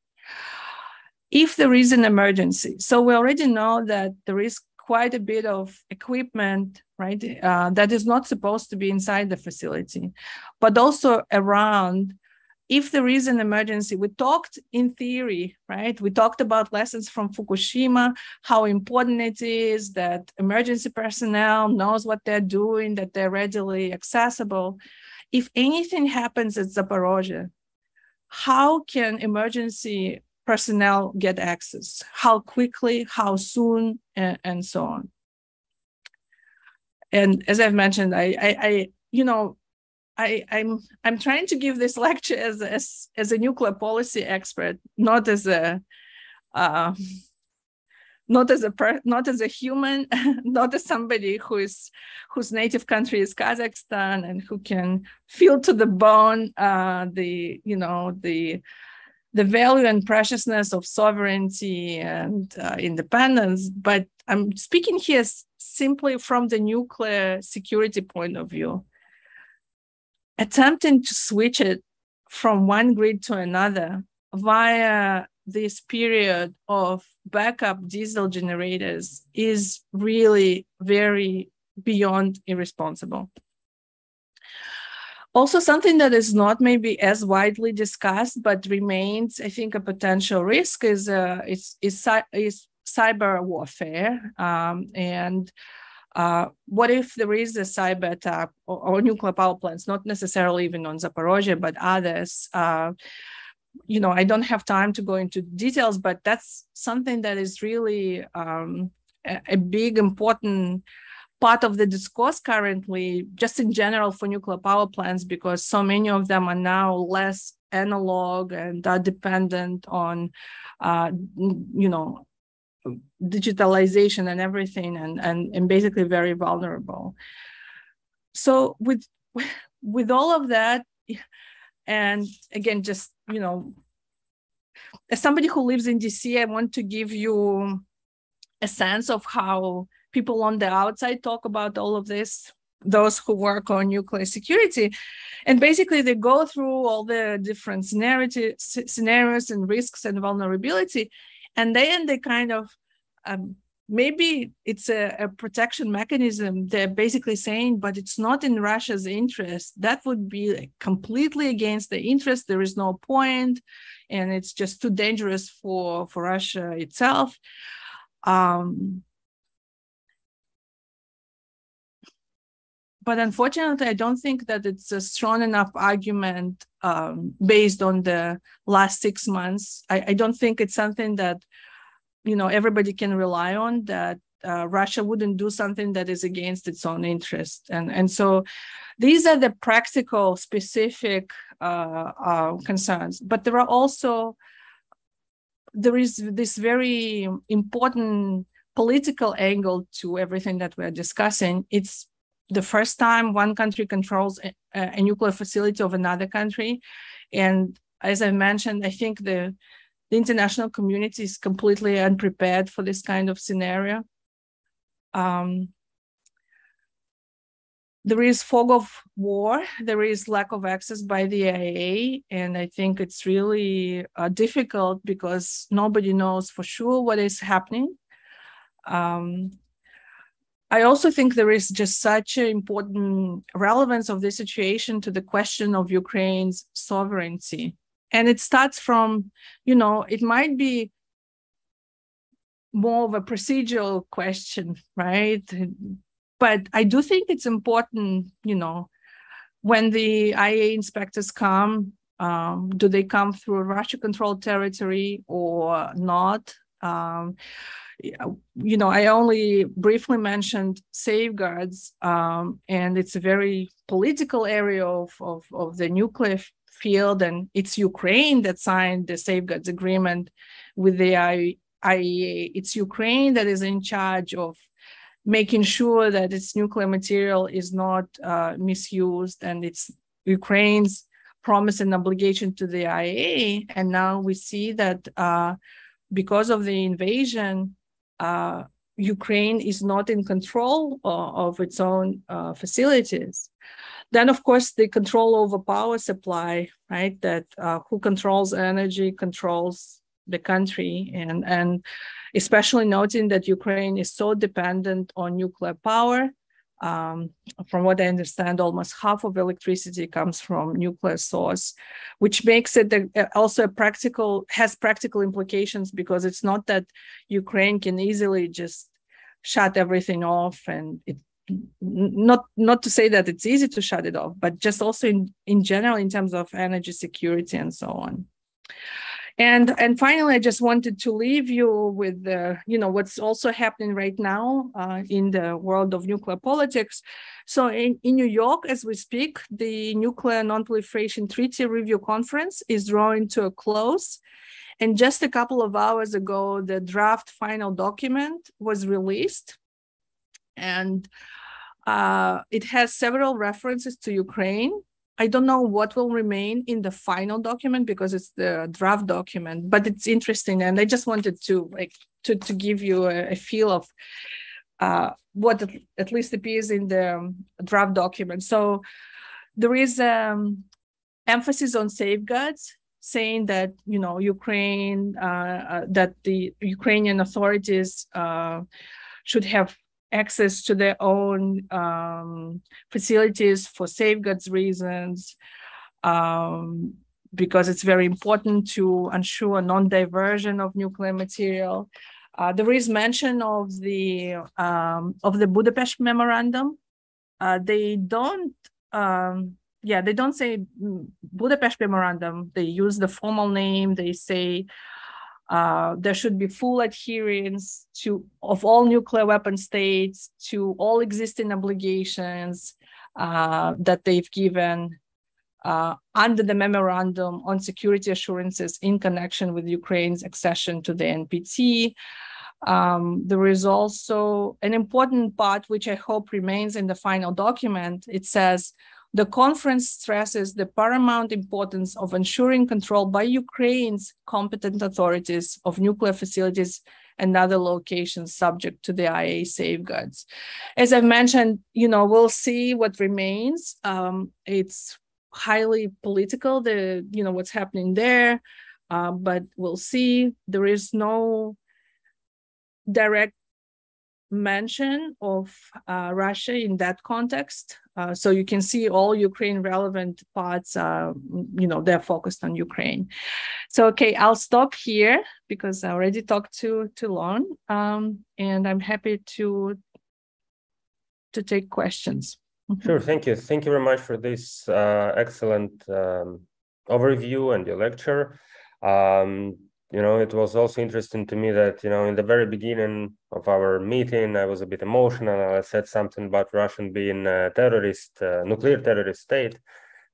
if there is an emergency. So we already know that there is quite a bit of equipment, right, uh, that is not supposed to be inside the facility, but also around if there is an emergency, we talked in theory, right? We talked about lessons from Fukushima, how important it is that emergency personnel knows what they're doing, that they're readily accessible. If anything happens at Zaporozhye, how can emergency personnel get access? How quickly, how soon, and, and so on. And as I've mentioned, I, I, I you know, I, I'm I'm trying to give this lecture as as as a nuclear policy expert, not as a uh, not as a not as a human, not as somebody who is whose native country is Kazakhstan and who can feel to the bone uh, the you know the the value and preciousness of sovereignty and uh, independence. But I'm speaking here simply from the nuclear security point of view attempting to switch it from one grid to another via this period of backup diesel generators is really very beyond irresponsible. Also, something that is not maybe as widely discussed but remains, I think, a potential risk is uh, is, is, is cyber warfare um, and uh, what if there is a cyber attack or, or, nuclear power plants, not necessarily even on Zaporozhye, but others? Uh, you know, I don't have time to go into details, but that's something that is really um, a, big, important part of the discourse currently, just in general for nuclear power plants, because so many of them are now less analog and are dependent on, uh, you know, digitalization and everything and, and, and basically very vulnerable. So with with all of that, and again, just you know, as somebody who lives in DC, I want to give you a sense of how people on the outside talk about all of this those who work on nuclear security and basically they go through all the different scenarios and risks and vulnerability and then they kind of um, maybe it's a, a, protection mechanism they're basically saying but it's not in russia's interest. That would be completely against the interest. There is no point and it's just too dangerous for for russia itself. Um, but unfortunately, I don't think that it's a strong enough argument um, based on the last six months. I, I, don't think it's something that you know everybody can rely on that uh, Russia wouldn't do something that is against its own interest, and and so these are the practical, specific uh, uh, concerns. But there are also there is this very important political angle to everything that we're discussing. It's the first time one country controls a, a nuclear facility of another country, and as I mentioned, I think the the international community is completely unprepared for this kind of scenario. Um, there is fog of war, there is lack of access by the IAEA, and I think it's really uh, difficult because nobody knows for sure what is happening. Um, I also think there is just such an important relevance of this situation to the question of Ukraine's sovereignty. And it starts from you know it might be more of a procedural question right? But i do think it's important you know when the IAEA inspectors come um, do they come through russia controlled territory or not? Um, you know i only briefly mentioned safeguards um, and it's a very political area of, of, of the nuclear field, and it's Ukraine that signed the safeguards agreement with the IAEA. It's Ukraine that is in charge of making sure that its nuclear material is not uh, misused, and it's Ukraine's promise and obligation to the IAEA. And now we see that uh, because of the invasion, uh, Ukraine is not in control of, uh, of its own uh, facilities. Then, of course, the control over power supply, right? That uh, who controls energy controls the country and and especially noting that Ukraine is so dependent on nuclear power. Um, from what I understand, almost half of electricity comes from nuclear source, which makes it also a practical has practical implications because it's not that Ukraine can easily just shut everything off and it not not to say that it's easy to shut it off but just also in in general in terms of energy security and so on and and finally i just wanted to leave you with the you know what's also happening right now uh, in the world of nuclear politics. So in, in new york as we speak the nuclear non-proliferation treaty review conference is drawing to a close. And just a couple of hours ago the draft final document was released. And uh, it has several references to ukraine I don't know what will remain in the final document because it's the draft document, but it's interesting, and I just wanted to like to to give you a, a feel of uh, what at least appears in the draft document. So there is um, emphasis on safeguards, saying that you know Ukraine uh, uh, that the Ukrainian authorities uh, should have access to their own um, facilities for safeguards reasons, um, because it's very important to ensure non-diversion of nuclear material. Uh, there is mention of the um, of the Budapest memorandum. Uh, they don't, um, yeah, they don't say Budapest memorandum. They use the formal name. They say uh, there should be full adherence to of all nuclear weapon states to all existing obligations uh, that they've given uh, under the memorandum on security assurances in connection with Ukraine's accession to the NPT. Um, there is also an important part which I hope remains in the final document. It says the conference stresses the paramount importance of ensuring control by Ukraine's competent authorities of nuclear facilities and other locations subject to the IAEA safeguards. As I mentioned, you know, we'll see what remains. Um, it's highly political, the you know what's happening there, uh, but we'll see. There is no direct mention of uh, Russia in that context. Uh, so you can see all Ukraine relevant parts, uh, you know, they're focused on Ukraine. So, okay, I'll stop here because I already talked to, to Lon um, and I'm happy to, to take questions. Mm-hmm. Sure, thank you. Thank you very much for this uh, excellent um, overview and your lecture. Um, you know, it was also interesting to me that, you know, in the very beginning of our meeting, I was a bit emotional. I said something about Russian being a terrorist, uh, nuclear terrorist state.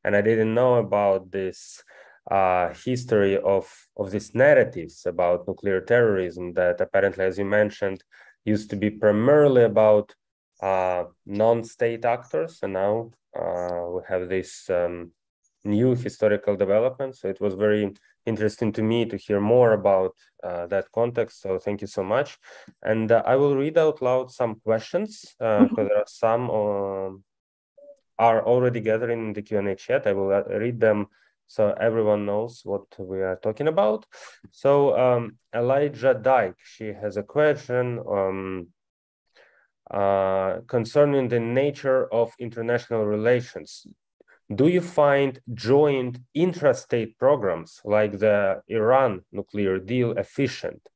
And I didn't know about this uh, history of, of these narratives about nuclear terrorism that apparently, as you mentioned, used to be primarily about uh, non-state actors. And now uh, we have this um, new historical development. So it was very interesting to me to hear more about uh, that context. So thank you so much. And uh, I will read out loud some questions because uh, mm-hmm. there are some um, are already gathering in the Q&A chat. I will uh, read them so everyone knows what we are talking about. So um, Elijah Dyke, she has a question um, uh, concerning the nature of international relations do you find joint intrastate programs like the Iran nuclear deal efficient?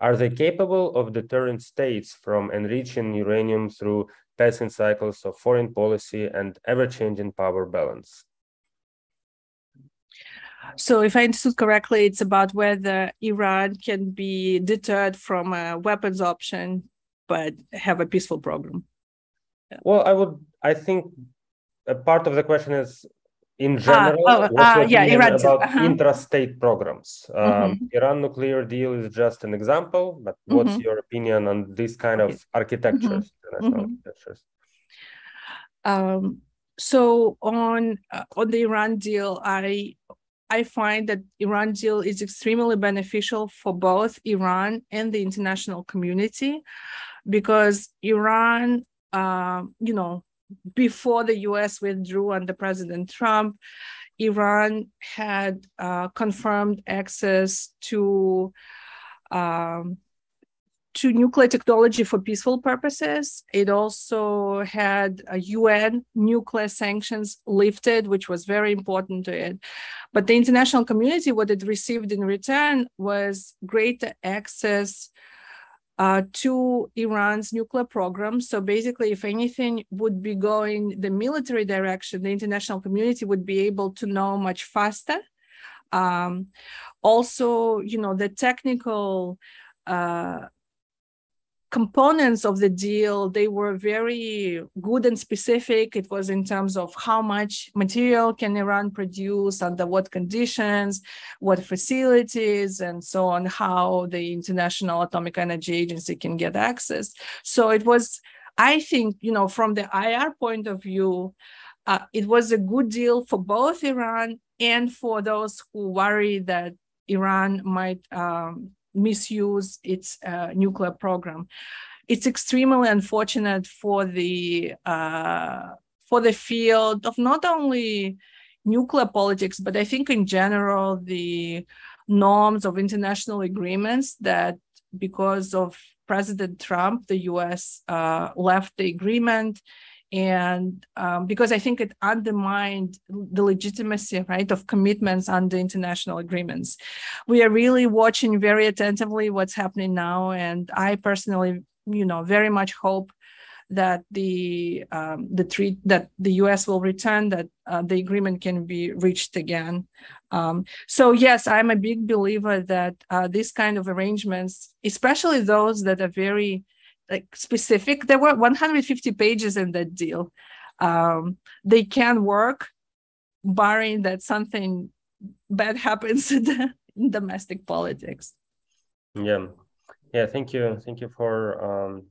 Are they capable of deterring states from enriching uranium through passing cycles of foreign policy and ever-changing power balance? So, if I understood correctly, it's about whether Iran can be deterred from a weapons option, but have a peaceful program. Well, I would, I think part of the question is in ah, general, uh, oh, uh, yeah, Iran about uh-huh. intrastate programs? Um, mm-hmm. Iran nuclear deal is just an example, but what's mm-hmm. your opinion on this kind of architectures, mm-hmm. international mm-hmm. architectures? Um, so on uh, on the Iran deal, I I find that Iran deal is extremely beneficial for both Iran and the international community, because Iran, uh, you know, before the US withdrew under President Trump, Iran had uh, confirmed access to um, to nuclear technology for peaceful purposes. It also had UN nuclear sanctions lifted, which was very important to it. But the international community, what it received in return was greater access uh, to Iran's nuclear program. So basically, if anything would be going the military direction, the international community would be able to know much faster. Um, also, you know, the technical uh, components of the deal they were very good and specific. It was in terms of how much material can iran produce under what conditions what facilities and so on how the international atomic energy agency can get access. So it was i think you know from the ir point of view uh, it was a good deal for both iran and for those who worry that iran might um, misuse its uh, nuclear program. It's extremely unfortunate for the uh, for the field of not only nuclear politics, but I think in general the norms of international agreements that because of President Trump, the U.S. Uh, left the agreement and um, because I think it undermined the legitimacy, right, of commitments under international agreements. We are really watching very attentively what's happening now, and I personally, you know, very much hope that the um, the treat that the U.S. will return, that uh, the agreement can be reached again. Um, so yes, I'm a big believer that uh, these kind of arrangements, especially those that are very like specific. There were 150 pages in that deal. Um, they can work, barring that something bad happens in, the, in domestic politics. Yeah, yeah. Thank you, thank you for um,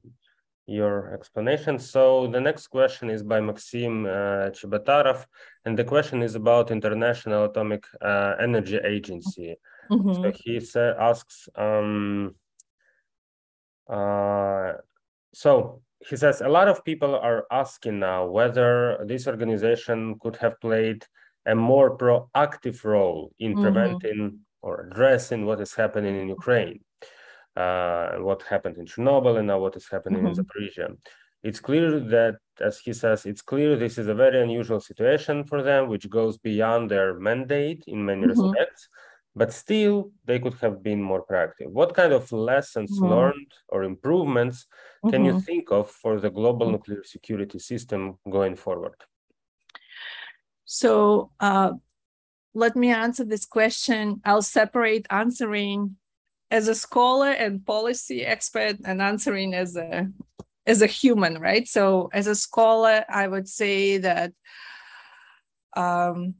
your explanation. So the next question is by Maxim uh, Chibatarov, and the question is about International Atomic uh, Energy Agency. Mm-hmm. So he sa- asks. Um, uh, so he says a lot of people are asking now whether this organization could have played a more proactive role in mm-hmm. preventing or addressing what is happening in Ukraine, uh, what happened in Chernobyl, and now what is happening mm-hmm. in Zaporizhia. It's clear that, as he says, it's clear this is a very unusual situation for them, which goes beyond their mandate in many mm-hmm. respects but still they could have been more proactive. What kind of lessons mm-hmm. learned or improvements can mm-hmm. you think of for the global nuclear security system going forward? So uh, let me answer this question. I'll separate answering as a scholar and policy expert and answering as a as a human, right? So as a scholar, I would say that um,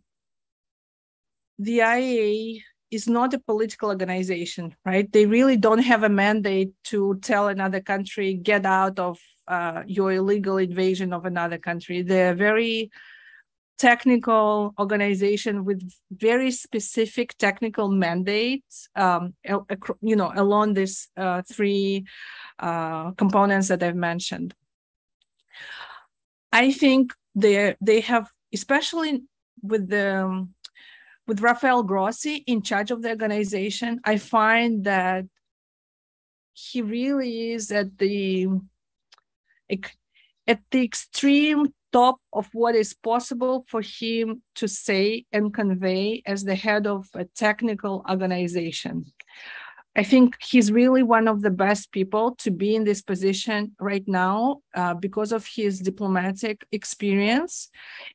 the IAEA is not a political organization, right? They really don't have a mandate to tell another country, get out of uh, your illegal invasion of another country. They're very technical organization with very specific technical mandates, um, you know, along these uh, three uh, components that I've mentioned. I think they they have, especially with the with Rafael Grossi in charge of the organization, I find that he really is at the at the extreme top of what is possible for him to say and convey as the head of a technical organization. I think he's really one of the best people to be in this position right now uh, because of his diplomatic experience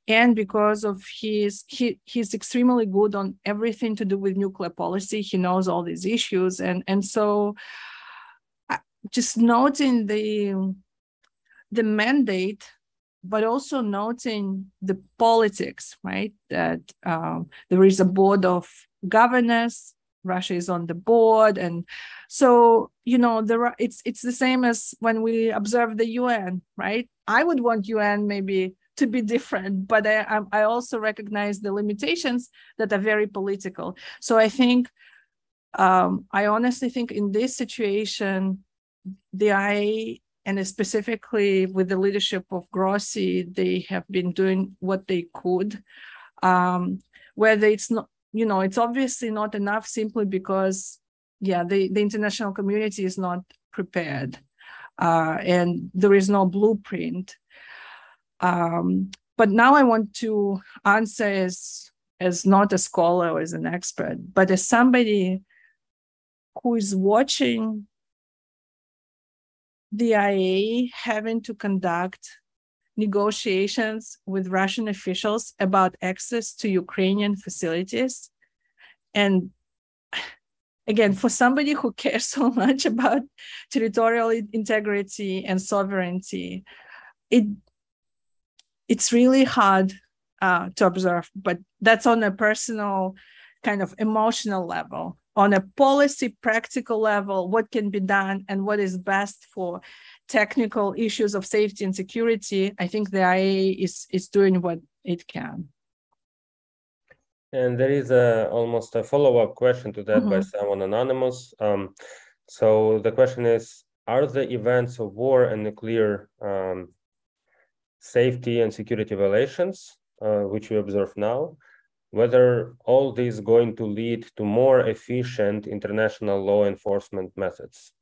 and because of his he, he's extremely good on everything to do with nuclear policy. He knows all these issues and and so uh, just noting the the mandate but also noting the politics, right? That um, there is a board of governors Russia is on the board, and so you know there it's it's the same as when we observe the UN, right? I would want UN maybe to be different, but I I also recognize the limitations that are very political. So I think um, I honestly think in this situation, the I and specifically with the leadership of Grossi, they have been doing what they could. Um, whether it's not, you know, it's obviously not enough simply because, yeah, the, the international community is not prepared uh, and there is no blueprint. Um, but now I want to answer as, as not a scholar or as an expert, but as somebody who is watching the IAEA having to conduct negotiations with Russian officials about access to Ukrainian facilities. And again, for somebody who cares so much about territorial integrity and sovereignty, it it's really hard uh, to observe. But that's on a personal, kind of emotional level on a policy practical level what can be done and what is best for technical issues of safety and security i think the IAEA is is doing what it can and there is a almost a follow-up question to that mm-hmm. by someone anonymous um, so the question is are the events of war and nuclear um, safety and security violations uh, which we observe now whether all this is going to lead to more efficient international law enforcement methods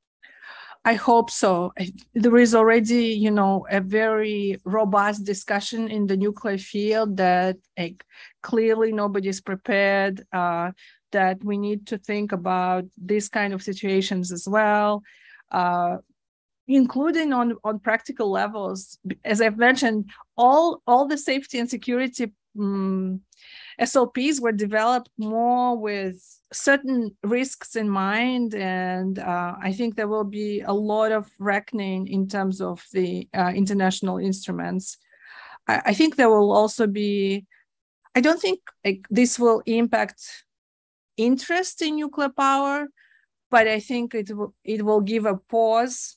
I hope so. There is already, you know, a very robust discussion in the nuclear field that like, clearly nobody's prepared. Uh, that we need to think about these kind of situations as well, uh, including on on practical levels. As I've mentioned, all all the safety and security um, SOPs were developed more with certain risks in mind. And uh, I think there will be a lot of reckoning in terms of the uh, international instruments. I, I, think there will also be, I don't think like, this will impact interest in nuclear power, but I think it will, it will give a pause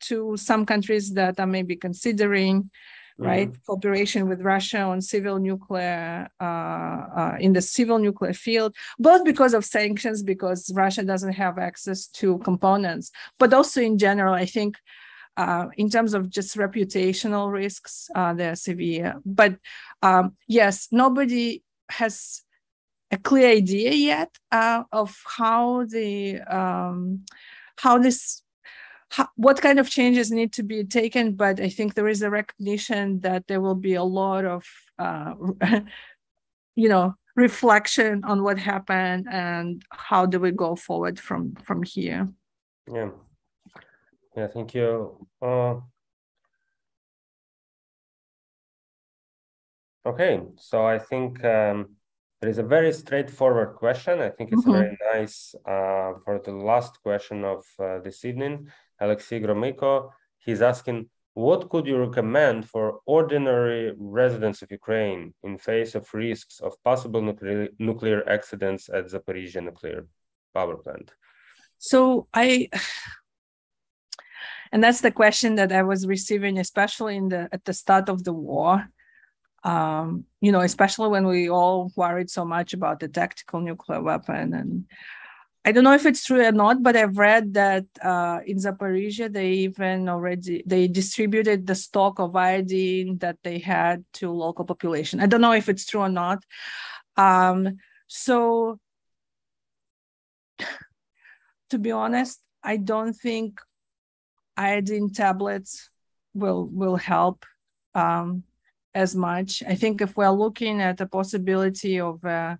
to some countries that are maybe considering right? Mm-hmm. Cooperation with Russia on civil nuclear, uh, uh, in the civil nuclear field, both because of sanctions, because Russia doesn't have access to components, but also in general, I think. Uh, in terms of just reputational risks, uh, they're severe. But um, yes, nobody has a clear idea yet uh, of how the um, how this how, what kind of changes need to be taken? But i think there is a recognition that there will be a lot of uh, you know reflection on what happened and how do we go forward from from here. Yeah. Yeah thank you. Uh, okay so i think um, there is a very straightforward question. I think it's mm-hmm. very nice uh, for the last question of uh, this evening Alexei Gromyko. He's asking, what could you recommend for ordinary residents of Ukraine in face of risks of possible nuclear, nuclear accidents at Zaporizhia nuclear power plant? So I, and that's the question that I was receiving, especially in the at the start of the war. Um, you know, especially when we all worried so much about the tactical nuclear weapon and I don't know if it's true or not, but I've read that uh, in Zaporizhia they even already they distributed the stock of iodine that they had to local population. I don't know if it's true or not. Um, so, to be honest, I don't think iodine tablets will will help um, as much. I think if we're looking at the possibility of uh,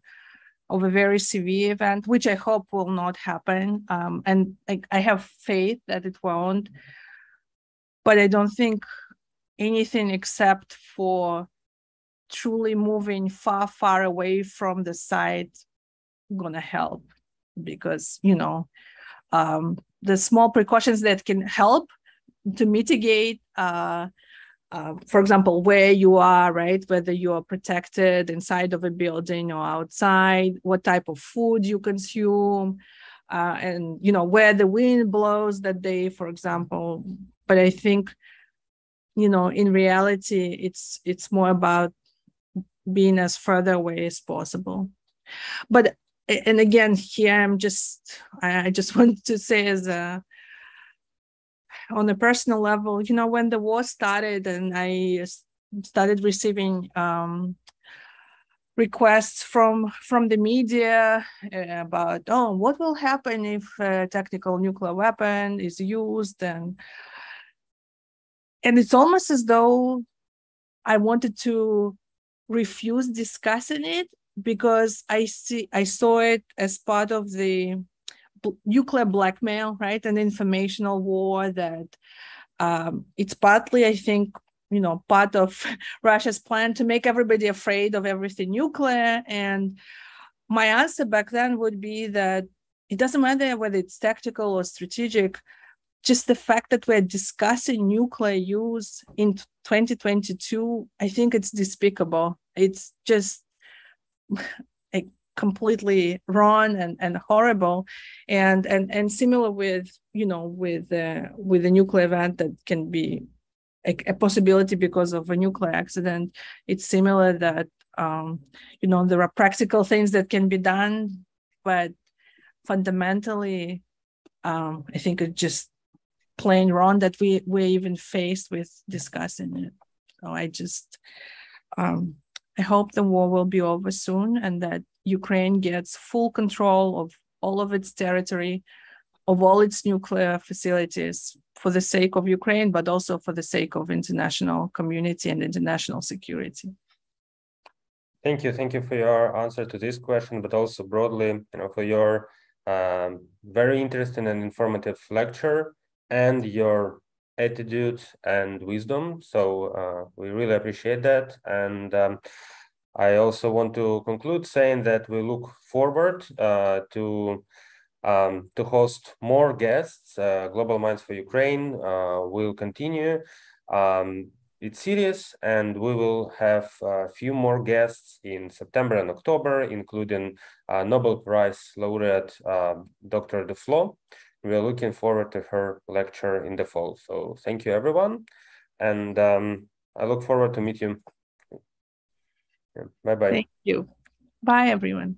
of a very severe event, which I hope will not happen. Um, and I, I have faith that it won't. But I don't think anything except for truly moving far, far away from the site gonna help because you know um, the small precautions that can help to mitigate uh, uh, for example, where you are, right? Whether you are protected inside of a building or outside, what type of food you consume, uh, and you know where the wind blows that day, for example. But I think, you know, in reality, it's it's more about being as further away as possible. But and again, here I'm just I just want to say as a on a personal level, you know, when the war started and I started receiving um, requests from from the media uh, about oh what will happen if a tactical nuclear weapon is used? And and it's almost as though i wanted to refuse discussing it because i see i saw it as part of the nuclear blackmail right? An informational war that um, it's partly i think you know part of russia's plan to make everybody afraid of everything nuclear. And my answer back then would be that it doesn't matter whether it's tactical or strategic just the fact that we're discussing nuclear use in 2022 i think it's despicable. It's just completely wrong and, and horrible. And and and similar with you know with uh, with a nuclear event that can be a, a, possibility because of a nuclear accident it's similar that um, you know there are practical things that can be done but fundamentally um, i think it's just plain wrong that we we're even faced with discussing it. So i just um, i hope the war will be over soon and that ukraine gets full control of all of its territory of all its nuclear facilities for the sake of Ukraine, but also for the sake of international community and international security. Thank you. Thank you for your answer to this question, but also broadly, you know, for your um, very interesting and informative lecture and your attitude and wisdom. So uh, we really appreciate that. And um, I also want to conclude saying that we look forward uh, to um, to host more guests. Uh, Global Minds for Ukraine uh, will continue um, its series, and we will have a few more guests in September and October, including Nobel Prize laureate um, Dr. Duflo. We are looking forward to her lecture in the fall. So thank you, everyone, and um, I look forward to meet you. Bye bye. Thank you. Bye, everyone.